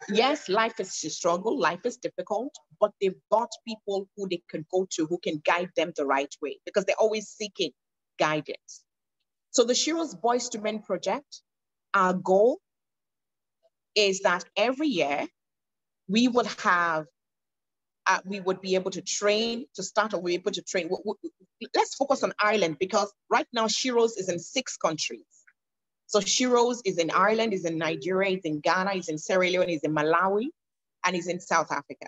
yes, life is a struggle, life is difficult, but they've got people who they can go to who can guide them the right way because they're always seeking guidance. So the Sheroes Boys to Men project, our goal is that every year we would have uh, we would be able to train to start or we're able to train. Let's focus on Ireland because right now Sheroes is in six countries. So Sheroes is in Ireland, is in Nigeria, is in Ghana, is in Sierra Leone, is in Malawi, and is in South Africa.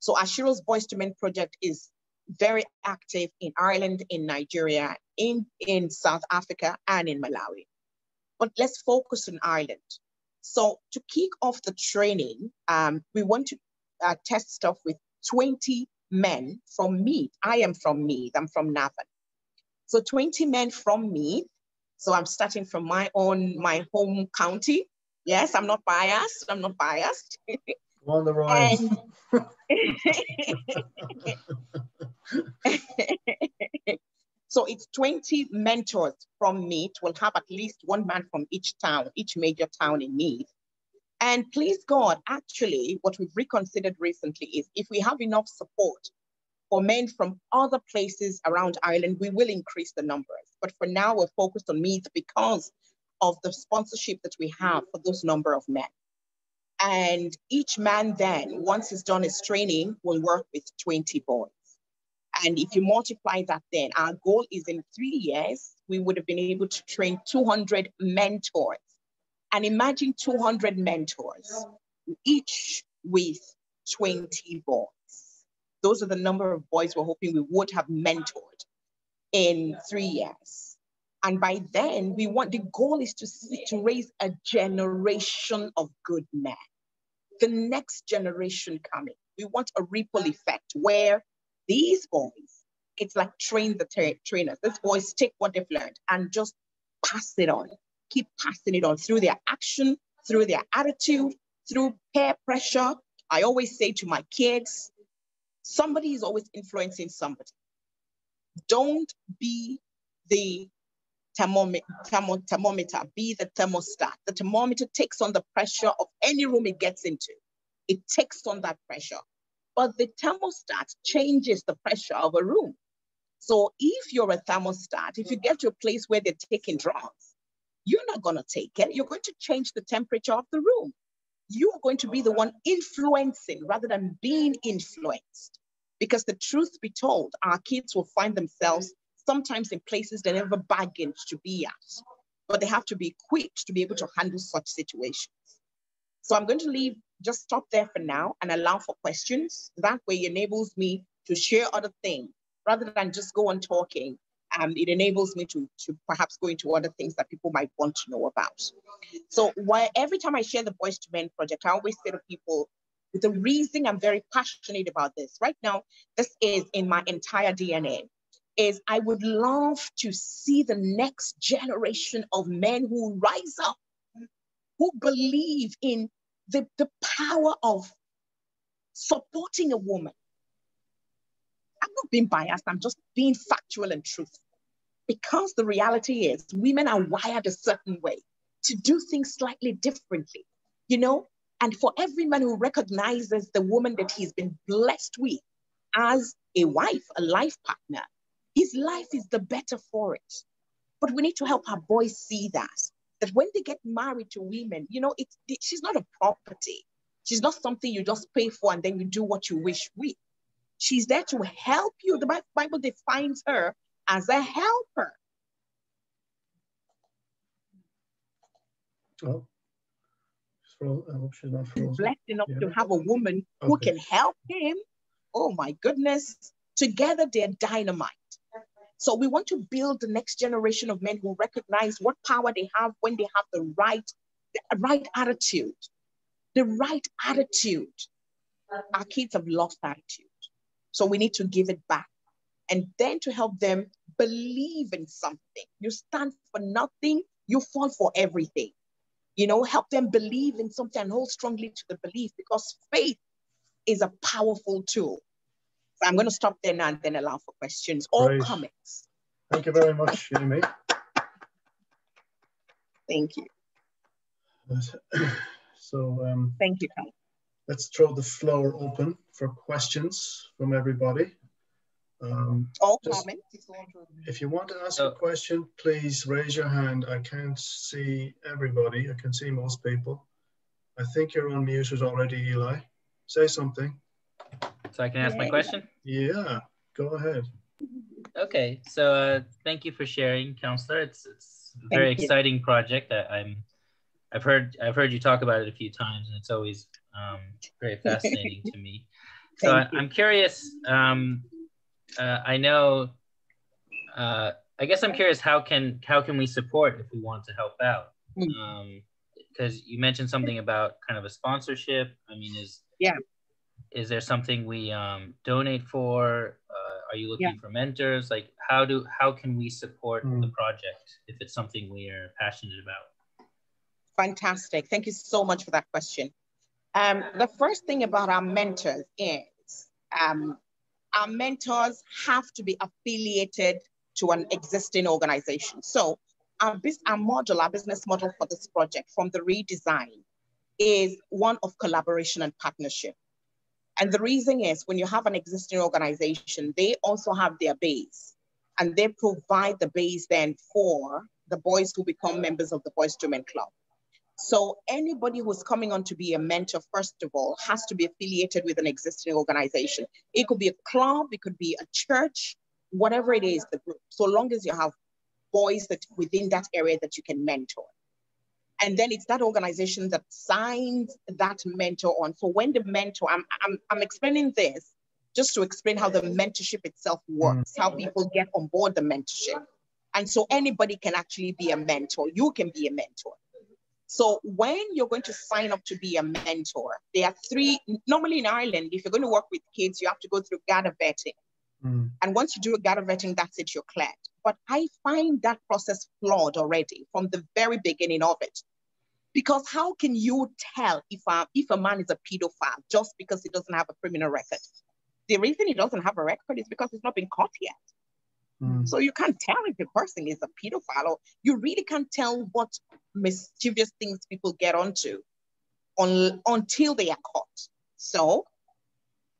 So our Sheroes Boys to Men project is very active in Ireland, in Nigeria, in, in South Africa, and in Malawi. But let's focus on Ireland. So to kick off the training, um, we want to uh, test stuff with 20 men from Meath. I am from Meath, I'm from Navan. So 20 men from Meath. So I'm starting from my own, my home county. Yes, I'm not biased, I'm not biased. On the right. so it's 20 mentors from Meath. We'll have at least one man from each town, each major town in Meath. And please God, actually, what we've reconsidered recently is if we have enough support for men from other places around Ireland, we will increase the numbers. But for now, we're focused on Meath because of the sponsorship that we have for those number of men. And each man then, once he's done his training, will work with 20 boys. And if you multiply that then, our goal is in three years, we would have been able to train 200 mentors. And imagine 200 mentors, each with 20 boys. Those are the number of boys we're hoping we would have mentored in three years. And by then, we want the goal is to, to raise a generation of good men. The next generation coming. We want a ripple effect where these boys, it's like train the tra- trainers. These boys take what they've learned and just pass it on, keep passing it on through their action, through their attitude, through peer pressure. I always say to my kids, somebody is always influencing somebody. Don't be the thermometer, be the thermostat. The thermometer takes on the pressure of any room it gets into. It takes on that pressure but the thermostat changes the pressure of a room. So if you're a thermostat, if you get to a place where they're taking drugs, you're not going to take it. You're going to change the temperature of the room. You are going to be the one influencing rather than being influenced. Because the truth be told, our kids will find themselves sometimes in places they never bargained to be at, but they have to be equipped to be able to handle such situations. So I'm going to leave just stop there for now and allow for questions. That way enables me to share other things rather than just go on talking. Um, it enables me to, to perhaps go into other things that people might want to know about. So why, every time I share the Boys to Men project, I always say to people, the reason I'm very passionate about this right now, this is in my entire DNA, is I would love to see the next generation of men who rise up, who believe in the, the power of supporting a woman. I'm not being biased, I'm just being factual and truthful. Because the reality is, women are wired a certain way to do things slightly differently, you know? And for every man who recognizes the woman that he's been blessed with as a wife, a life partner, his life is the better for it. But we need to help our boys see that that when they get married to women, you know, it's she's not a property. She's not something you just pay for and then you do what you wish with. She's there to help you. The Bible defines her as a helper. Oh, I hope she's not frozen. Blessed enough yeah. to have a woman okay. who can help him. Oh my goodness. Together they're dynamite. So we want to build the next generation of men who recognize what power they have when they have the right, the right attitude. The right attitude. Our kids have lost attitude. So we need to give it back. And then to help them believe in something. You stand for nothing, you fall for everything. You know, help them believe in something and hold strongly to the belief because faith is a powerful tool. I'm going to stop there now and then allow for questions or Great. comments. Thank you very much, Yemi. Thank you. So um, thank you. Let's throw the floor open for questions from everybody. Um, All comments. If you want to ask a question, please raise your hand. I can't see everybody. I can see most people. I think you're unmuted already, Eli. Say something. So I can ask my question? Yeah, go ahead. Okay, so uh, thank you for sharing, counselor. It's, it's a very thank exciting you. project. I, am I've heard I've heard you talk about it a few times, and it's always um, very fascinating to me. So I, am curious. Um, uh, I know. Uh, I guess I'm curious. How can how can we support if we want to help out? Because hmm. um, you mentioned something about kind of a sponsorship. I mean, is yeah is there something we um, donate for? Uh, are you looking yeah. for mentors? Like, how do how can we support mm. the project if it's something we are passionate about? Fantastic. Thank you so much for that question. Um, the first thing about our mentors is um, our mentors have to be affiliated to an existing organization. So our, our model, our business model for this project from the redesign is one of collaboration and partnership. And the reason is when you have an existing organization, they also have their base and they provide the base then for the boys who become members of the Boys to Men Club. So anybody who's coming on to be a mentor, first of all, has to be affiliated with an existing organization. It could be a club, it could be a church, whatever it is, the group, so long as you have boys that within that area that you can mentor. And then it's that organization that signs that mentor on. So when the mentor, I'm, I'm, I'm explaining this just to explain how the mentorship itself works, how people get on board the mentorship. And so anybody can actually be a mentor. You can be a mentor. So when you're going to sign up to be a mentor, there are three, normally in Ireland, if you're going to work with kids, you have to go through Garda vetting. Mm. And once you do a Garda vetting, that's it, you're cleared. But I find that process flawed already from the very beginning of it. Because how can you tell if a, if a man is a pedophile just because he doesn't have a criminal record? The reason he doesn't have a record is because he's not been caught yet. Mm. So you can't tell if the person is a pedophile, or you really can't tell what mischievous things people get onto on, until they are caught. So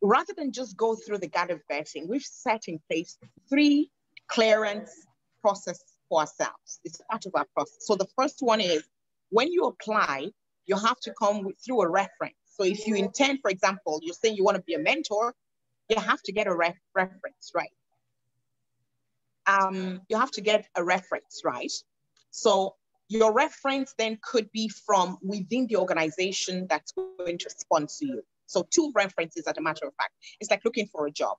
rather than just go through the Garda vetting, we've set in place three clearance process for ourselves. It's part of our process. So the first one is when you apply, you have to come with, through a reference. So if you intend, for example, you're saying you want to be a mentor, you have to get a ref reference, right? Um, you have to get a reference, right? So your reference then could be from within the organization that's going to sponsor you. So two references, as a matter of fact. It's like looking for a job.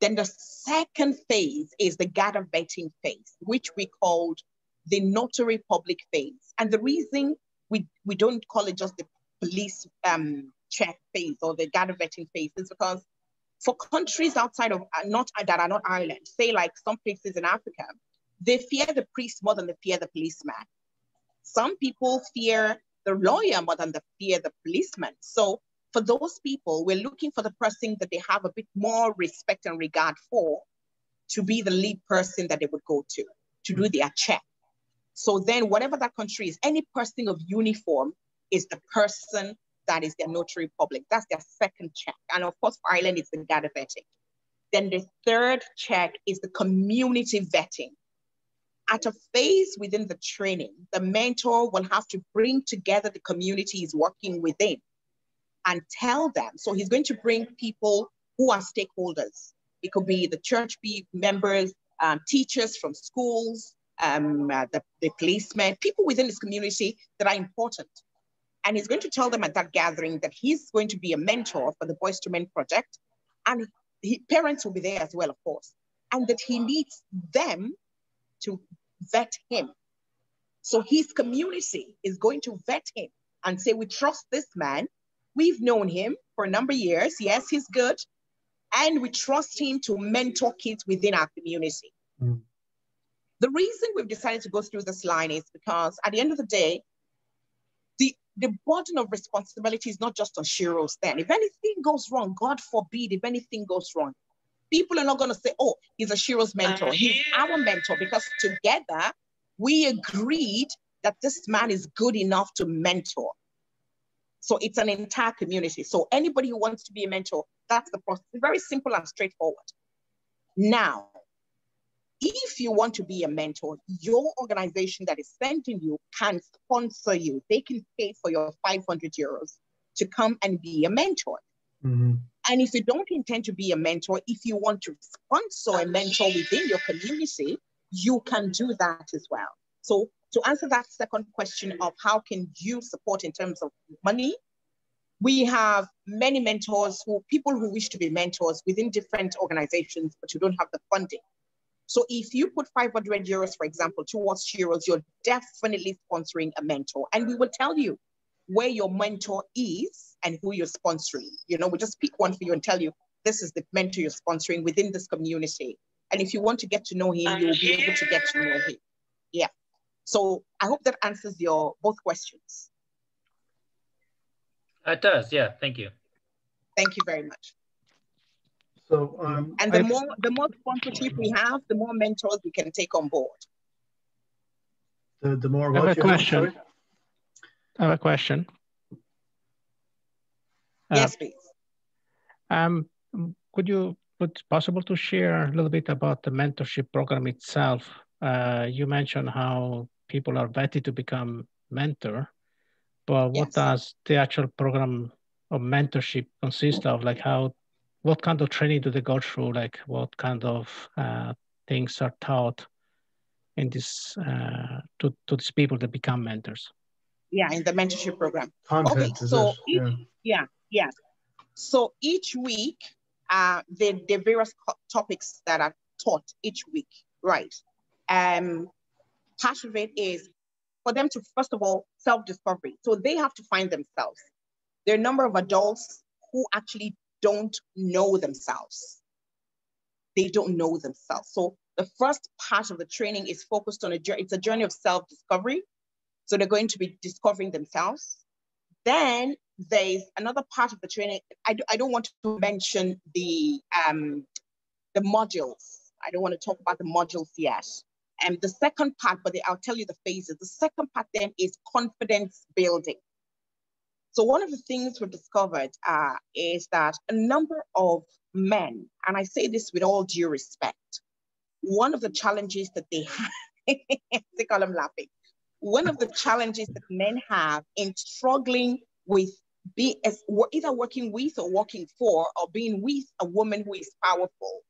Then the second phase is the Garda vetting phase, which we called the notary public phase. And the reason we, we don't call it just the police um, check phase or the Garda vetting phase is because for countries outside of uh, not that are not Ireland, say like some places in Africa, they fear the priest more than they fear the policeman. Some people fear the lawyer more than they fear the policeman. So for those people, we're looking for the person that they have a bit more respect and regard for to be the lead person that they would go to, to do their check. So then whatever that country is, any person of uniform is the person that is their notary public. That's their second check. And of course, for Ireland, it's the Garda vetting. Then the third check is the community vetting. At a phase within the training, the mentor will have to bring together the community he's working within and tell them. So he's going to bring people who are stakeholders. It could be the church members, um, teachers from schools, um, uh, the, the policemen, people within this community that are important. And he's going to tell them at that gathering that he's going to be a mentor for the Boys to Men project. And he, parents will be there as well, of course. And that he needs them to vet him. So his community is going to vet him and say, we trust this man. We've known him for a number of years. Yes, he's good. And we trust him to mentor kids within our community. Mm. The reason we've decided to go through this line is because at the end of the day, the burden of responsibility is not just on Sheroes then. If anything goes wrong, God forbid, if anything goes wrong, people are not going to say, oh, he's a Sheroes mentor. He's our mentor because together we agreed that this man is good enough to mentor. So it's an entire community. So anybody who wants to be a mentor, that's the process. It's very simple and straightforward. Now, if you want to be a mentor, your organization that is sending you can sponsor you. They can pay for your 500 euros to come and be a mentor. Mm-hmm. And if you don't intend to be a mentor, if you want to sponsor a mentor within your community, you can do that as well. So to answer that second question of how can you support in terms of money, we have many mentors who people who wish to be mentors within different organizations, but you don't have the funding. So if you put 500 euros, for example, towards Sheroes, you're definitely sponsoring a mentor. And we will tell you where your mentor is and who you're sponsoring. You know, we just pick one for you and tell you this is the mentor you're sponsoring within this community. And if you want to get to know him, you'll be able to get to know him. Yeah. So I hope that answers your both questions. It does, yeah. Thank you. Thank you very much. So, um, and the I, more the more sponsorship we have, the more mentors we can take on board. The, the more I have a question. Have, I have a question. yes, please. Um, could you, would possible to share a little bit about the mentorship program itself? Uh, you mentioned how people are vetted to become mentor, but what yes. does the actual program of mentorship consist of? Like how, what kind of training do they go through? Like what kind of uh, things are taught in this uh, to, to these people that become mentors? Yeah, in the mentorship program. Content, okay, so each, yeah. yeah, yeah. So each week, uh, the, the various topics that are taught each week, right? Um, part of it is for them to, first of all, self-discovery. So they have to find themselves. There are a number of adults who actually don't know themselves. They don't know themselves. So the first part of the training is focused on a journey. It's a journey of self-discovery. So they're going to be discovering themselves. Then there's another part of the training. I, do, I don't want to mention the um, the modules. I don't want to talk about the modules yet. And the second part, but I'll tell you the phases. The second part then is confidence building. So one of the things we've discovered uh, is that a number of men, and I say this with all due respect, one of the challenges that they have, they call them laughing. One of the challenges that men have in struggling with be as either working with or working for or being with a woman who is powerful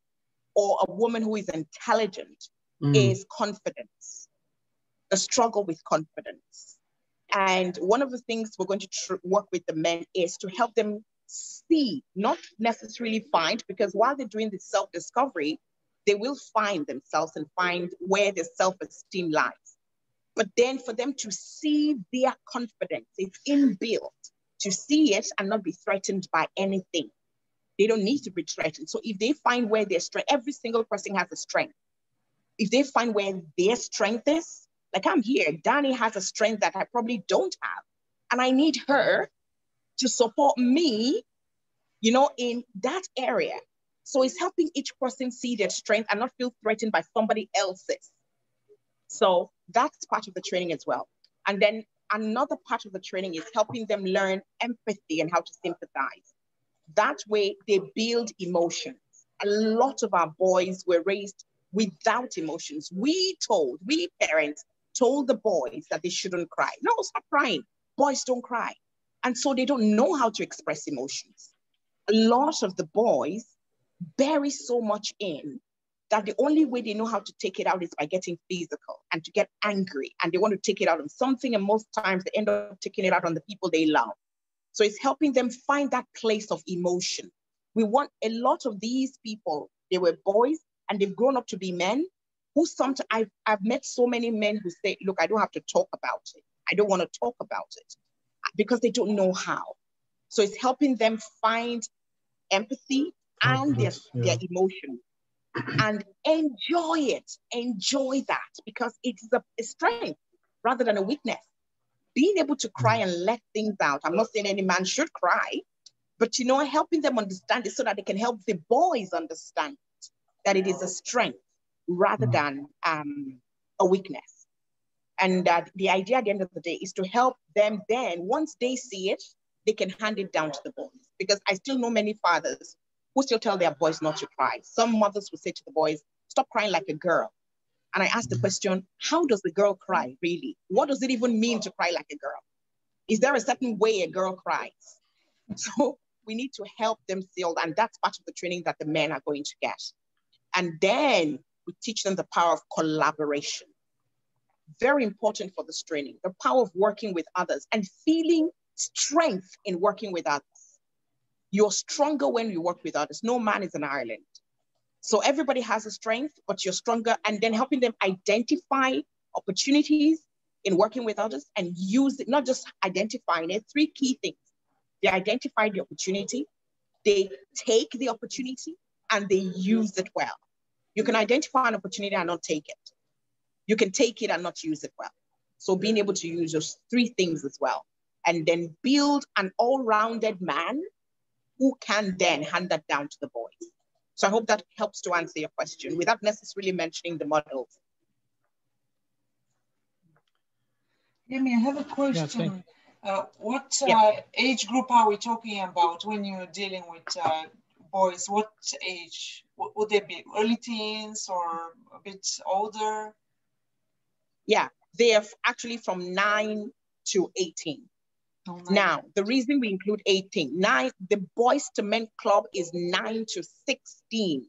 or a woman who is intelligent mm. is confidence, the struggle with confidence. And one of the things we're going to tr- work with the men is to help them see, not necessarily find, because while they're doing the self discovery, they will find themselves and find where their self esteem lies. But then for them to see their confidence, it's inbuilt, to see it and not be threatened by anything. They don't need to be threatened. So if they find where their strength, every single person has a strength. If they find where their strength is, like I'm here, Danny has a strength that I probably don't have. And I need her to support me, you know, in that area. So it's helping each person see their strength and not feel threatened by somebody else's. So that's part of the training as well. And then another part of the training is helping them learn empathy and how to sympathize. That way they build emotions. A lot of our boys were raised without emotions. We told, we parents told the boys that they shouldn't cry. No, stop crying. Boys don't cry. And so they don't know how to express emotions. A lot of the boys bury so much in that the only way they know how to take it out is by getting physical and to get angry. And they want to take it out on something. And most times they end up taking it out on the people they love. So it's helping them find that place of emotion. We want a lot of these people, they were boys and they've grown up to be men who sometimes I've, I've met so many men who say, look, I don't have to talk about it. I don't want to talk about it uh, because they don't know how. So it's helping them find empathy and their, yeah. their emotion and enjoy it. Enjoy that because it's a, a, strength rather than a weakness. Being able to cry and let things out. I'm not saying any man should cry, but you know, helping them understand it so that they can help the boys understand that it is a strength rather than um, a weakness. And uh, the idea at the end of the day is to help them then, once they see it, they can hand it down to the boys. Because I still know many fathers who still tell their boys not to cry. Some mothers will say to the boys, stop crying like a girl. And I ask the question, how does the girl cry really? What does it even mean to cry like a girl? Is there a certain way a girl cries? So we need to help them seal, and that's part of the training that the men are going to get. And then we teach them the power of collaboration. Very important for this training, the power of working with others and feeling strength in working with others. You're stronger when you work with others. No man is an island. So everybody has a strength, but you're stronger, and then helping them identify opportunities in working with others and use it, not just identifying it, three key things. They identify the opportunity, they take the opportunity, and they use it well. You can identify an opportunity and not take it. You can take it and not use it well. So being able to use those three things as well, and then build an all-rounded man who can then hand that down to the boys. So I hope that helps to answer your question without necessarily mentioning the models. Yemi, I have a question. Uh, what uh, Yeah. age group are we talking about when you're dealing with uh, boys? What age? Would they be early teens or a bit older? Yeah, they're actually from nine to 18. Oh, nine. Now, the reason we include 18, nine, the Boys to Men Club is nine to 16.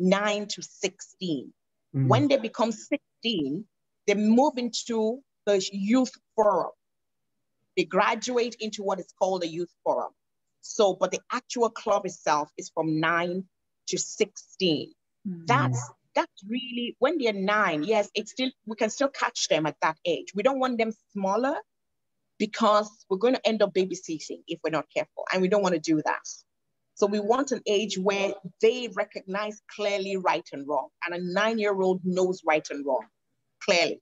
Nine to 16. Mm. When they become 16, they move into the youth forum. They graduate into what is called a youth forum. So, but the actual club itself is from nine to 16. Mm. That's that's really when they're nine, yes, it's still we can still catch them at that age. We don't want them smaller because we're going to end up babysitting if we're not careful, and we don't want to do that. So we want an age where they recognize clearly right and wrong, and a nine-year-old knows right and wrong clearly.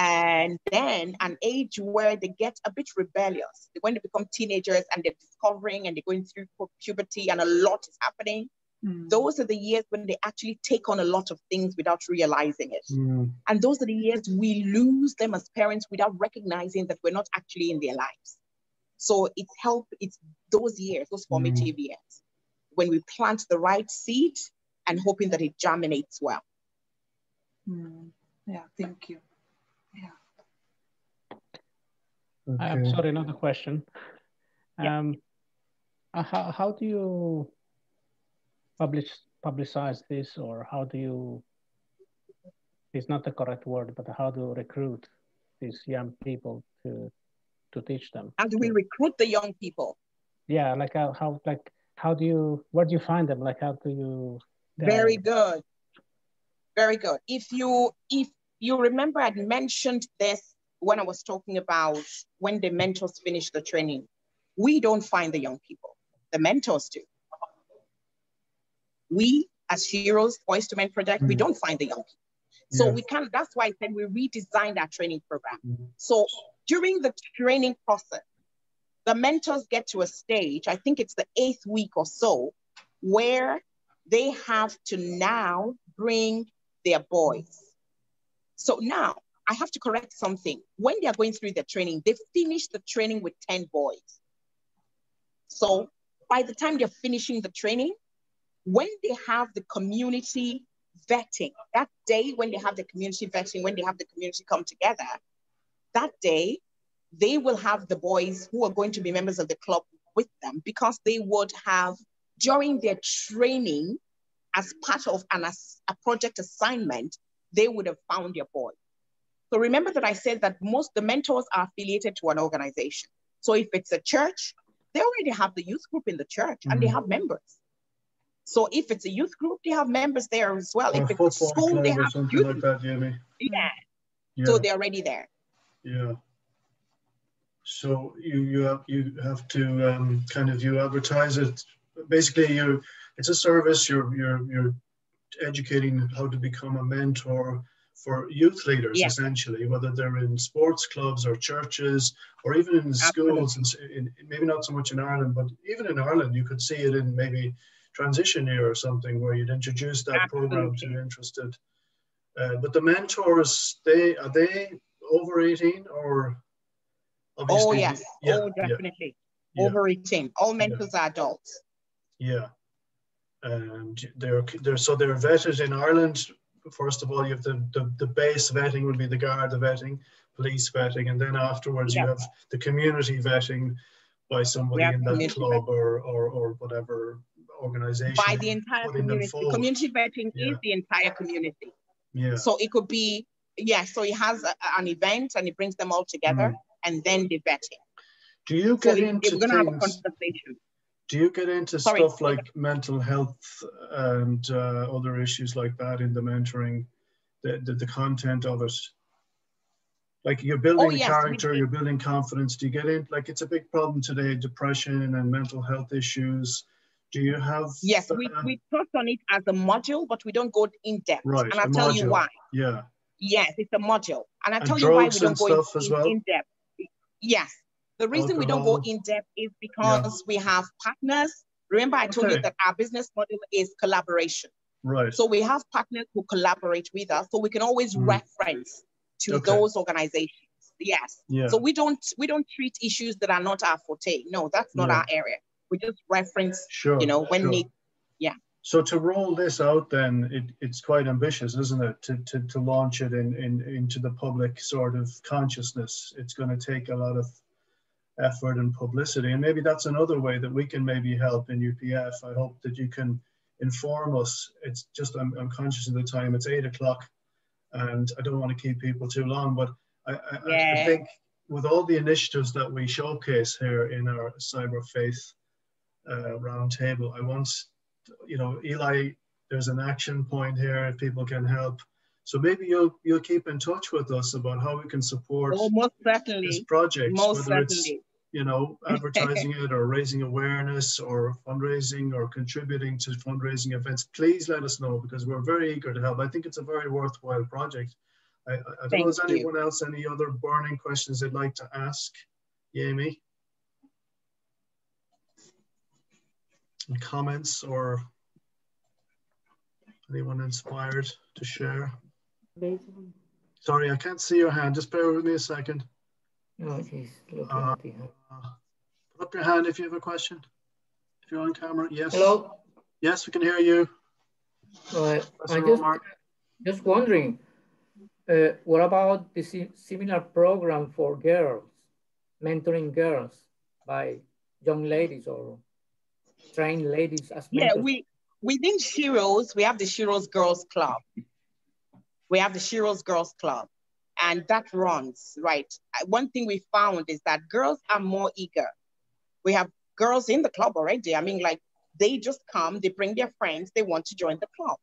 And then an age where they get a bit rebellious when they become teenagers and they're discovering and they're going through puberty and a lot is happening. Mm. Those are the years when they actually take on a lot of things without realizing it. Mm. And those are the years we lose them as parents without recognizing that we're not actually in their lives. So it's help, it's those years, those formative years, when we plant the right seed and hoping that it germinates well. Mm. Yeah, thank you. Yeah. I'm sorry, another question. Yeah. Um, uh, how, how do you publish publicize this, or how do you? It's not the correct word, but how do you recruit these young people to to teach them? How do we recruit the young people? Yeah, like how, how like how do you where do you find them? Like how do you? Very uh, good. Very good. If you if you remember, I'd mentioned this when I was talking about when the mentors finish the training. We don't find the young people. The mentors do. We, as Sheroes, to Men Project, we Mm. don't find the young people. So we can, that's why I said we redesigned our training program. Mhm. So during the training process, the mentors get to a stage, I think it's the eighth week or so, where they have to now bring their boys. So now I have to correct something. When they are going through the training, they finish the training with 10 boys. So by the time they're finishing the training, when they have the community vetting, that day when they have the community vetting, when they have the community come together, that day they will have the boys who are going to be members of the club with them because they would have during their training as part of an, as a project assignment, they would have found their boy. So remember that I said that most the mentors are affiliated to an organization. So if it's a church, they already have the youth group in the church and they Mhm. have members. So if it's a youth group, they have members there as well. Or if it's a school, they have youth. like that, Jamie. Yeah. Yeah. So they're already there. Yeah. So you you have you have to um, kind of you advertise it. Basically, you it's a service. You're you're you're educating how to become a mentor for youth leaders, Yeah. essentially, whether they're in sports clubs or churches or even in schools. And in, maybe not so much in Ireland, but even in Ireland, you could see it in maybe transition year or something where you'd introduce that program to Absolutely. interested. Uh, but the mentors, they are they over 18 or Oh, yes. yeah, oh, definitely. yeah. Over 18. All mentors are adults. Yeah. And they're, they're so they're vetted in Ireland. First of all, you have the, the, the base vetting would be the Garda vetting, police vetting, and then afterwards you have the community vetting by somebody Yeah, in that club or, or, or whatever organization. By the entire community. Community vetting Yeah. is the entire community. Yeah. So it could be, yeah, so he has a, an event and he brings them all together and then the vetting. Do you So get Mm. into we're going to have a conversation. Do you get into Sorry. stuff like mental health and uh, other issues like that in the mentoring, the, the, the content of it? Like you're building Oh, yes, character, you're building confidence. Do you get in? Like it's a big problem today, depression and mental health issues. Do you have? Yes, we, uh, we touch on it as a module, but we don't go in depth. Right, And I'll tell you why. Yeah. Yes, it's a module. And I'll And tell you why we don't go in, as in, well? in depth. Yes. The reason we don't go in depth is because we have partners. Remember, I told you that our business model is collaboration. Right. So we have partners who collaborate with us, so we can always Mm. reference to Okay. those organizations. Yes. Yeah. So we don't we don't treat issues that are not our forte. No, that's not Yeah. our area. We just reference, Sure. you know, when sure. need. Yeah. So to roll this out, then it, it's quite ambitious, isn't it? To, to, to launch it in, in into the public sort of consciousness, it's going to take a lot of effort and publicity, and maybe that's another way that we can maybe help in UPF. I hope that you can inform us. It's just I'm, I'm conscious of the time. It's eight o'clock, and I don't want to keep people too long, but I, I, I think with all the initiatives that we showcase here in our cyber faith uh, roundtable, I want you know, Eli, there's an action point here if people can help. So maybe you'll you'll keep in touch with us about how we can support Oh, most this project, Most whether it's certainly. You know advertising it or raising awareness or fundraising or contributing to fundraising events. Please let us know because we're very eager to help. I think it's a very worthwhile project. I, I, I don't know, Thank is you. anyone else any other burning questions they'd like to ask? Yemi? Comments or anyone inspired to share? Sorry, I can't see your hand. Just bear with me a second. No, she's looking Uh, at the hand. Put up your hand if you have a question. If you're on camera, yes. Hello. Yes, we can hear you. Uh, I Professor just just wondering, uh, what about the si- similar program for girls, mentoring girls by young ladies or trained ladies as Yeah, we within Sheroes, we have the Sheroes Girls Club. We have the Sheroes Girls Club, and that runs right. One thing we found is that girls are more eager. We have girls in the club already. I mean, like they just come, they bring their friends, they want to join the club.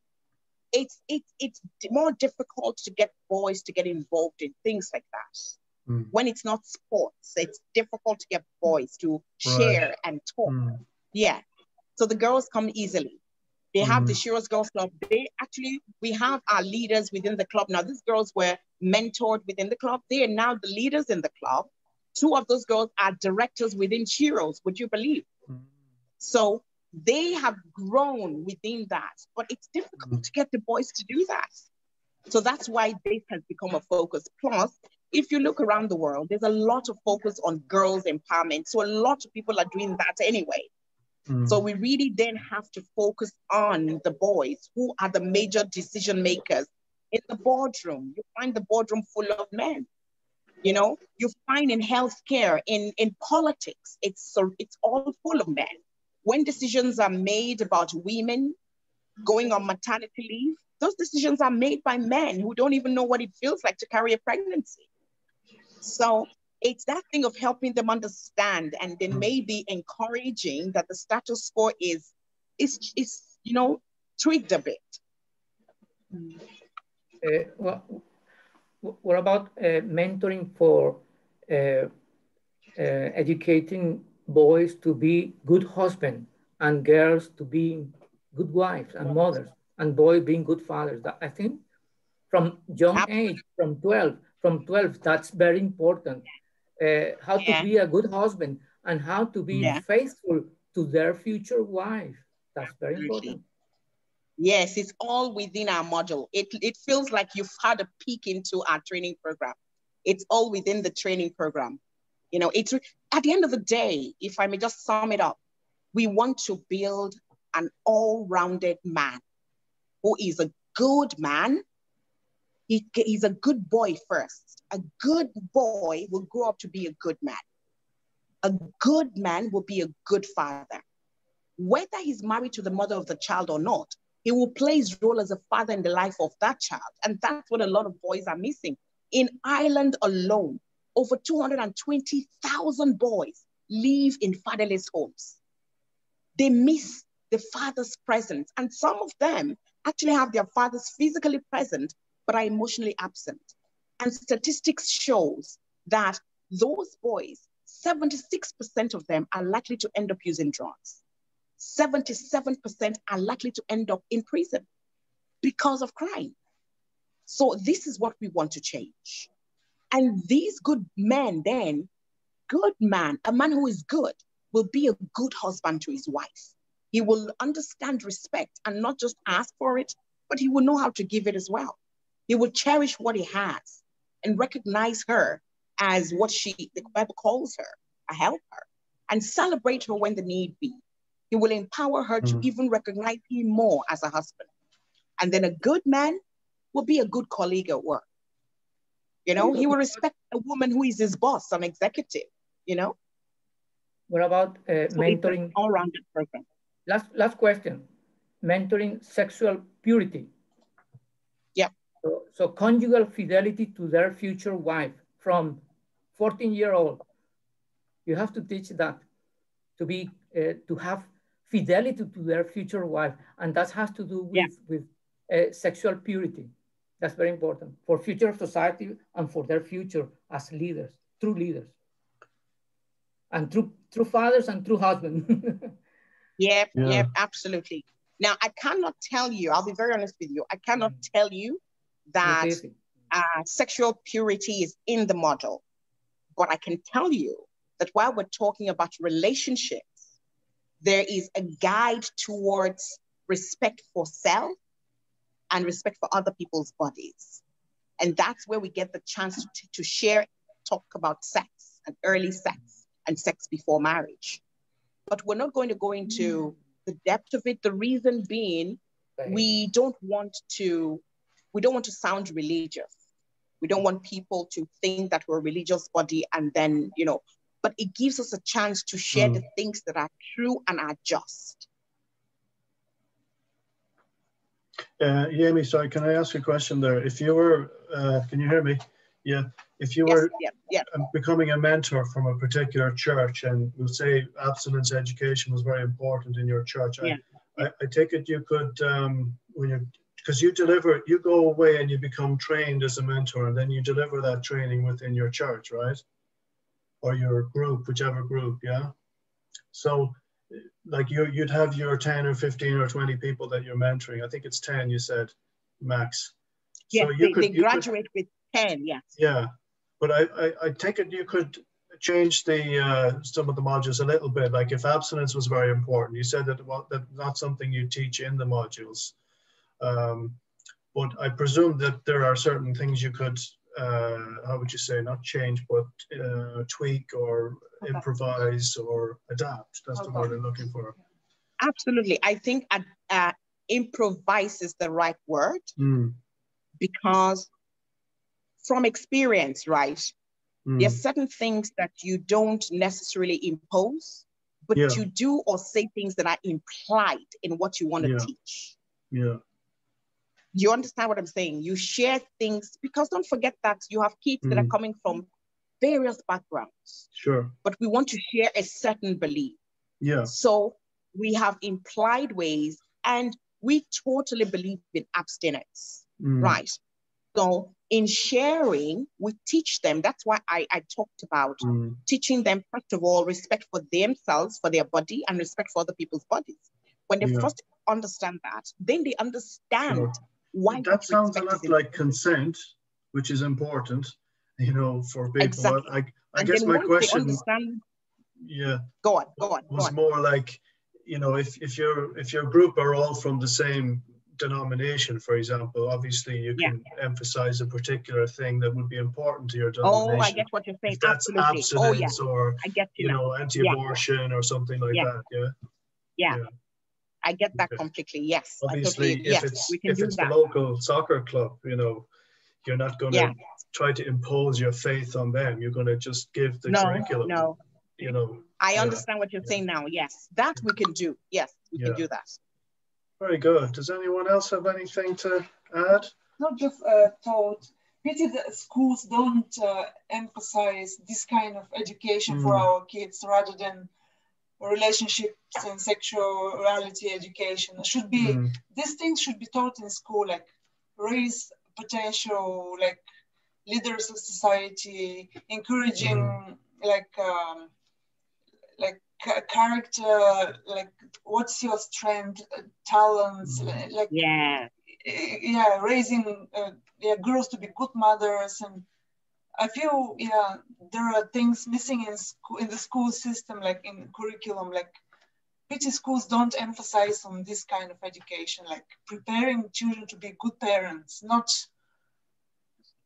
It's it's it's more difficult to get boys to get involved in things like that. Mm. When it's not sports, it's difficult to get boys to Right. share and talk. Mm. Yeah. So the girls come easily. They have the Mhm. Sheroes Girls Club. They actually, we have our leaders within the club. Now, these girls were mentored within the club. They are now the leaders in the club. Two of those girls are directors within Sheroes, would you believe? Mm. So they have grown within that, but it's difficult to get the boys to do that. So that's why this has become a focus. Plus, if you look around the world, there's a lot of focus on girls' empowerment. So a lot of people are doing that anyway. Mm. So we really then have to focus on the boys who are the major decision makers in the boardroom. You find the boardroom full of men. You know, you find in healthcare, in, in politics, it's it's all full of men. When decisions are made about women going on maternity leave, those decisions are made by men who don't even know what it feels like to carry a pregnancy. So it's that thing of helping them understand and then maybe encouraging that the status quo is is is you know tweaked a bit. Uh, what, what about uh, mentoring for uh, uh, educating boys to be good husbands and girls to be good wives and mothers and boys being good fathers? That, I think from young age, from 12, from 12, that's very important. Uh, how Yeah. to be a good husband and how to be Yeah. faithful to their future wife. That's very important. Yes, it's all within our module. It, it feels like you've had a peek into our training program. It's all within the training program. You know, it's at the end of the day, if I may just sum it up, we want to build an all-rounded man who is a good man. He, he's a good boy first. A good boy will grow up to be a good man. A good man will be a good father. Whether he's married to the mother of the child or not, he will play his role as a father in the life of that child. And that's what a lot of boys are missing. In Ireland alone, over 220,000 boys live in fatherless homes. They miss the father's presence. And some of them actually have their fathers physically present, but are emotionally absent. And statistics shows that those boys, 76% of them are likely to end up using drugs. 77% are likely to end up in prison because of crime. So this is what we want to change. And these good men then, good man, a man who is good, will be a good husband to his wife. He will understand respect and not just ask for it, but he will know how to give it as well. He will cherish what he has and recognize her as what she, the Bible calls her, a helper, and celebrate her when the need be. He will empower her mm. to even recognize him more as a husband. And then a good man will be a good colleague at work. You know, he will respect a woman who is his boss, an executive, you know? What about uh, so mentoring? All-rounded program. Last, last question. Mentoring sexual purity. Yeah. So, so conjugal fidelity to their future wife from 14 year old. You have to teach that to be, uh, to have fidelity to their future wife. And that has to do with, yeah. with uh, sexual purity. That's very important for future of society and for their future as leaders, true leaders. And true, true fathers and true husbands. yep, yeah. yep, absolutely. Now, I cannot tell you, I'll be very honest with you, I cannot mm. tell you that uh, sexual purity is in the model. But I can tell you that while we're talking about relationships, there is a guide towards respect for self and respect for other people's bodies. And that's where we get the chance to, to share, talk about sex and early sex and sex before marriage. But we're not going to go into the depth of it. The reason being, we don't want to, we don't want to sound religious. We don't want people to think that we're a religious body and then, you know, but it gives us a chance to share mm. the things that are true and are just. Uh, Yemi, sorry, can I ask a question there? If you were, uh, can you hear me? Yeah. If you were yes, yeah, yeah. becoming a mentor from a particular church and we'll say abstinence education was very important in your church, yeah. I, I, I, take it you could, um, when you because you deliver, you go away and you become trained as a mentor and then you deliver that training within your church, right? Or your group, whichever group, yeah? So like you, you'd have your 10 or 15 or 20 people that you're mentoring. I think it's 10, you said, max. Yeah, so you they, could, they graduate could, with 10, yes. Yeah, but I, I, I take it you could change the uh, some of the modules a little bit. Like if abstinence was very important, you said that well, that not something you teach in the modules. Um, but I presume that there are certain things you could, uh, how would you say, not change, but uh, tweak or improvise or adapt. That's the word I'm looking for. Absolutely. I think uh, improvise is the right word mm. because from experience, right? Mm. There are certain things that you don't necessarily impose, but yeah. you do or say things that are implied in what you want to yeah. teach. Yeah. You understand what I'm saying? You share things because don't forget that you have kids mm. that are mm. coming from various backgrounds. Sure. But we want to share a certain belief. Yeah. So we have implied ways and we totally believe in abstinence, mm. right? So in sharing, we teach them. That's why I, I talked about mm. teaching them, first of all, respect for themselves, for their body, and respect for other people's bodies. When they yeah. first understand that, then they understand sure. Why that sounds a lot like consent, which is important you know, for people. Exactly. I, I guess my question, yeah, go on, go on, was go on. more like, you know, if if your if your group are all from the same denomination, for example, obviously you can yeah. emphasize a particular thing that would be important to your denomination. Oh, I get what you're saying. If that's Absolutely. abstinence oh, yeah. or I get you, you know anti-abortion yeah. or something like that. Yeah? yeah. Yeah. I get that okay. completely. Yes. Obviously, totally, if yes, it's if it's that. the local soccer club, you know, you're not going to try to impose your faith on them. You're going to just give the no, curriculum. No, you know. I understand what you're yeah. saying now. Yes, that we can do. Yes, we yeah. can do that. Very good. Does anyone else have anything to add? Not just uh, thought. Pity that schools don't uh, emphasize this kind of education mm. for our kids rather than relationships and sexuality education. It should be mm. these things should be taught in school, like raise potential like leaders of society, encouraging mm-hmm. like um, like character, like what's your strength, uh, talents, mm-hmm. like yeah, yeah, raising uh, yeah girls to be good mothers and. I feel yeah there are things missing in school in the school system like in curriculum like pity schools don't emphasize on this kind of education like preparing children to be good parents not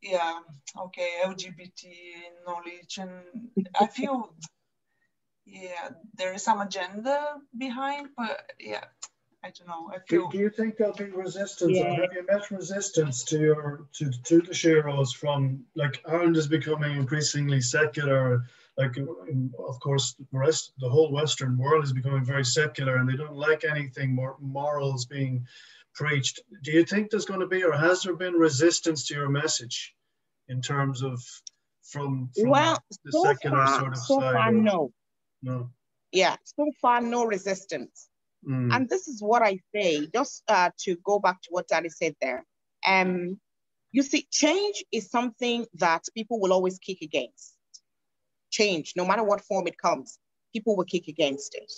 yeah, okay, LGBT knowledge, and I feel, yeah, there is some agenda behind, but yeah, I don't know. I feel. Do, do you think there'll be resistance? Yeah. Have you met resistance to your to to the Sheroes from like Ireland is becoming increasingly secular? Like, um, of course, the rest, the whole Western world is becoming very secular, and they don't like anything more morals being preached. Do you think there's going to be, or has there been resistance to your message in terms of from, from well, the so secular far, sort of so side? far, or, no. No. Yeah, so far, no resistance. Mm. And this is what I say, just uh, to go back to what Daddy said there. Um, you see, change is something that people will always kick against. Change, no matter what form it comes, people will kick against it.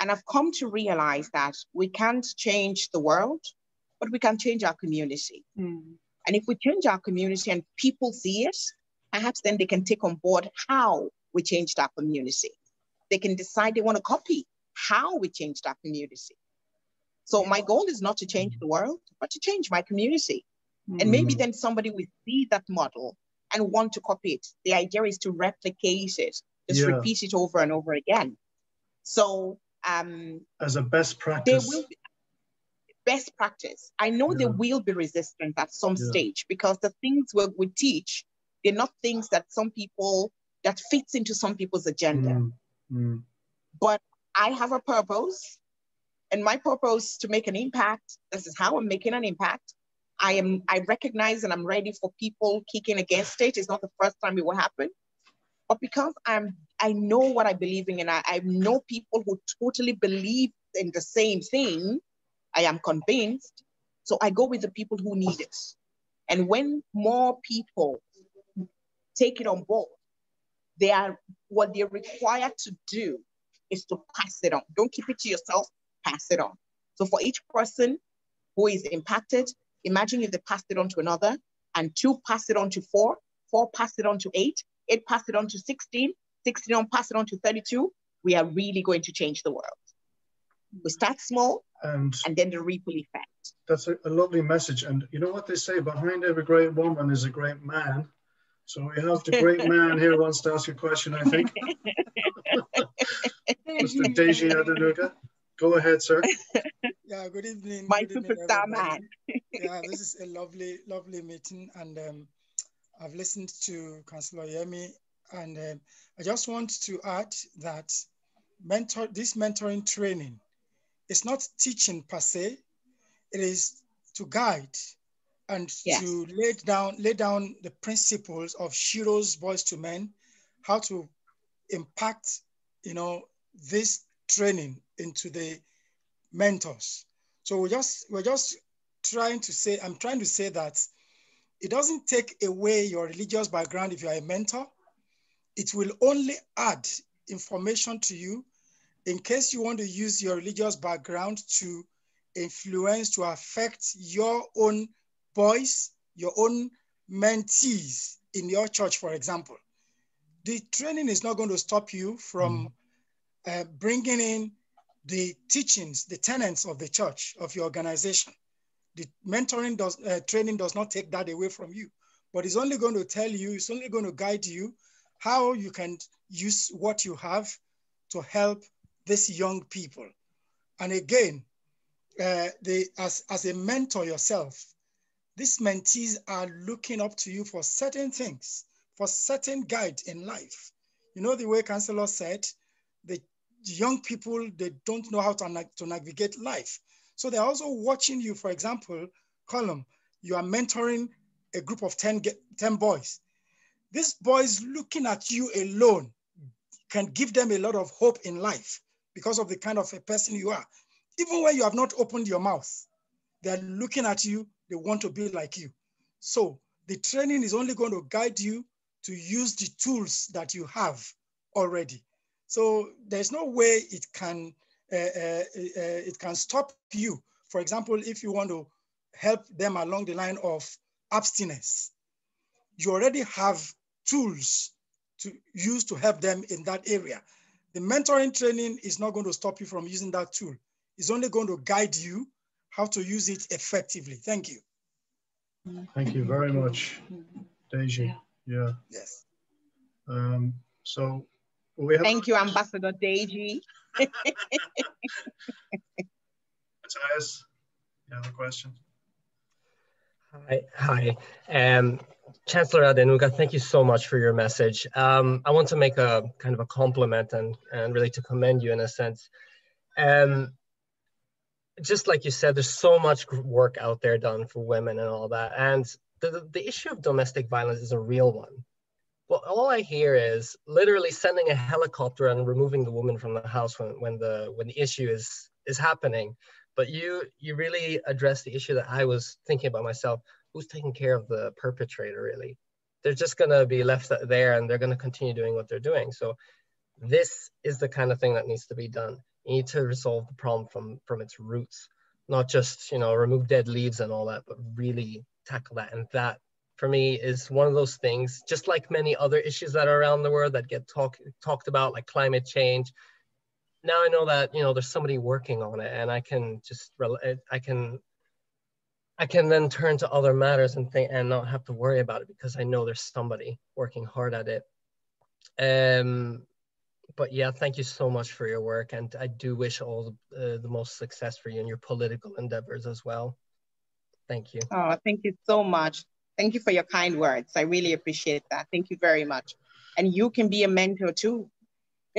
And I've come to realize that we can't change the world, but we can change our community. Mm. And if we change our community and people see it, perhaps then they can take on board how we changed our community. They can decide they want to copy how we changed our community. So my goal is not to change the world, but to change my community. Mm. And maybe then somebody will see that model and want to copy it. The idea is to replicate it, just Yeah. repeat it over and over again. So um, As a best practice. will be best practice. I know there will be resistance at some Yeah. stage because the things we, we teach, they're not things that some people that fits into some people's agenda. Mm, mm, But I have a purpose, and my purpose to make an impact. This is how I'm making an impact. I am. I recognize and I'm ready for people kicking against it. It's not the first time it will happen, but because I'm, I know what I believe in, and I, I know people who totally believe in the same thing. I am convinced. So I go with the people who need it. And when more people take it on board, they are what they're required to do is to pass it on. Don't keep it to yourself, pass it on. So for each person who is impacted, imagine if they passed it on to another, and two pass it on to four, four pass it on to eight, eight pass it on to 16, 16 on pass it on to 32. We are really going to change the world. We start small And and then the ripple effect. that's a, a lovely message. And you know what they say? Behind every great woman is a great man. So we have the great man here wants to ask a question, I think. Mr. Deji Adenuga. Go ahead, sir. Yeah, good evening. My good evening, superstar everybody. man. yeah, this is a lovely, lovely meeting, and um, I've listened to Councillor Yemi, and um, I just want to add that mentor this mentoring training is not teaching per se; it is to guide and Yes. to lay down lay down the principles of Sheroes Boys to Men, how to impact, you know, this training into the mentors. So we just we're just trying to say, I'm trying to say that it doesn't take away your religious background if you are a mentor. It will only add information to you in case you want to use your religious background to influence, to affect your own boys, your own mentees in your church, for example. The training is not going to stop you from uh, bringing in the teachings, the tenets of the church, of your organization. The mentoring does, uh, training does not take that away from you, but it's only going to tell you, it's only going to guide you how you can use what you have to help these young people. And again, uh, the, as, as a mentor yourself, these mentees are looking up to you for certain things, for certain guide in life. You know, the way Counselor said, the young people, they don't know how to, to navigate life. So they're also watching you, for example, Colm, you are mentoring a group of 10, ge- 10 boys. These boys looking at you alone can give them a lot of hope in life because of the kind of a person you are. Even when you have not opened your mouth, they're looking at you, they want to be like you. So the training is only going to guide you to use the tools that you have already. So there's no way it can uh, uh, uh, it can stop you. For example, if you want to help them along the line of abstinence, you already have tools to use to help them in that area. The mentoring training is not going to stop you from using that tool. It's only going to guide you how to use it effectively. Thank you. Thank you very much, Deji. Yeah. Yes. Um, so we have. Thank you, Ambassador Deji. Matthias, you have a question? Hi, hi. Um, Chancellor Adenuga, thank you so much for your message. Um, I want to make a kind of a compliment and, and really to commend you in a sense. Um, just like you said, there's so much work out there done for women and all that. And the, the, issue of domestic violence is a real one. Well, all I hear is literally sending a helicopter and removing the woman from the house when, when the when the issue is is happening. But you you really address the issue that I was thinking about myself. Who's taking care of the perpetrator really? They're just gonna be left there and they're gonna continue doing what they're doing. So this is the kind of thing that needs to be done. You need to resolve the problem from from its roots, not just you know remove dead leaves and all that, but really tackle that. And that for me is one of those things, just like many other issues that are around the world that get talk, talked about, like climate change. Now I know that you know there's somebody working on it, and I can just I can I can then turn to other matters and think and not have to worry about it because I know there's somebody working hard at it. Um, but yeah, thank you so much for your work, and I do wish all the, uh, the most success for you in your political endeavors as well. Thank you. Oh, thank you so much. Thank you for your kind words. I really appreciate that. Thank you very much. And you can be a mentor too.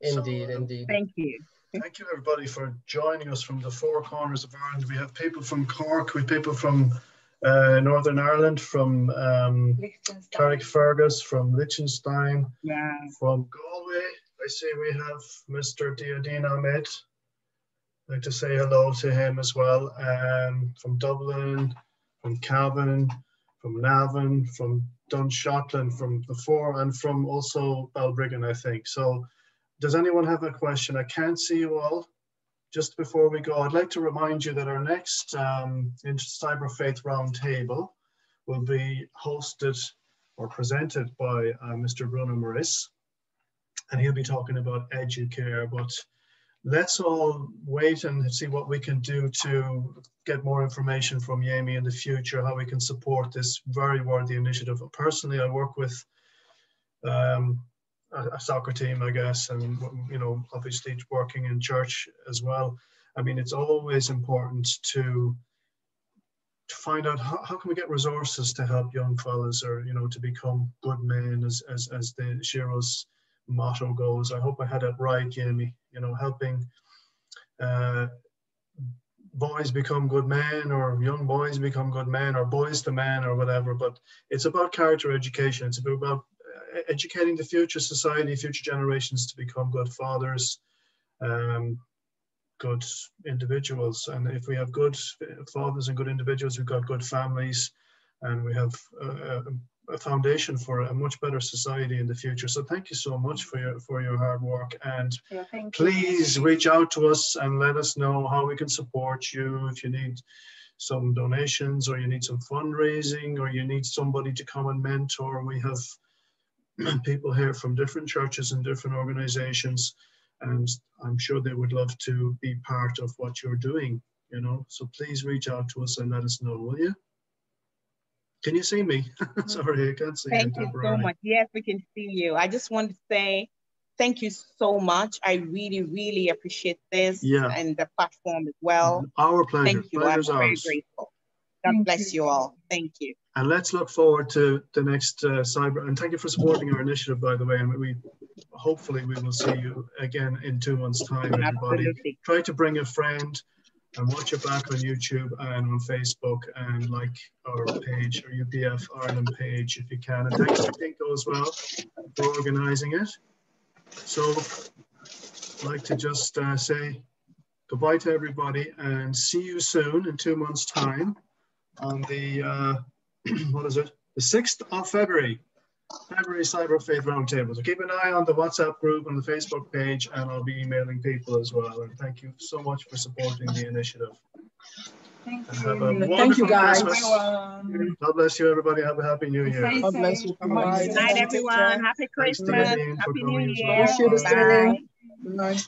indeed, indeed. Thank you. Thank you everybody for joining us from the four corners of Ireland. We have people from Cork, we have people from uh, Northern Ireland, from um, Carrickfergus, from Liechtenstein, yeah. from Galway. I see we have Mr. Diodin Ahmed. I'd like to say hello to him as well. Um, from Dublin, from Cavan, from Navan, from Dunshaughlin, from the four, and from also Balbriggan, I think. So does anyone have a question? I can't see you all. Just before we go, I'd like to remind you that our next um, Cyber Faith Roundtable will be hosted or presented by uh, Mr. Bruno Maris, and he'll be talking about educare, but let's all wait and see what we can do to get more information from Yemi in the future, how we can support this very worthy initiative. Personally, I work with um, a, soccer team, I guess, and you know, obviously working in church as well. I mean, it's always important to to find out how, how can we get resources to help young fellas or you know to become good men as as, as the Sheroes motto goes. I hope I had it right, Yemi. You know, helping uh, boys become good men or young boys become good men or boys to men or whatever. But it's about character education. It's about educating the future society, future generations to become good fathers, um, good individuals. And if we have good fathers and good individuals, we've got good families and we have uh, a foundation for a much better society in the future. So thank you so much for your for your hard work and yeah, please you. reach out to us and let us know how we can support you if you need some donations or you need some fundraising or you need somebody to come and mentor. We have people here from different churches and different organizations and I'm sure they would love to be part of what you're doing, you know. So please reach out to us and let us know, will you? Can you see me? Sorry, I can't see Thank you so much. Yes, we can see you. I just want to say thank you so much. I really, really appreciate this yeah. and the platform as well. Our pleasure. Thank you. Pleasure's I'm very ours. grateful. God thank bless you. you. all. Thank you. And let's look forward to the next uh, cyber. And thank you for supporting our initiative, by the way. And we hopefully we will see you again in two months' time, everybody. Absolutely. Try to bring a friend and watch it back on YouTube and on Facebook and like our page, our UPF Ireland page if you can. And thanks to Pinko as well for organising it. So I'd like to just uh, say goodbye to everybody and see you soon in two months' time on the, uh, what is it? The 6th of February. February Cyber Faith Roundtable. So keep an eye on the WhatsApp group and the Facebook page, and I'll be emailing people as well. And thank you so much for supporting the initiative. Thank you. Thank you, guys. Christmas. God bless you, everybody. Have a happy new year. God bless you. Good night, everyone. Happy Christmas. Happy New Year. Wish you the same. Good night.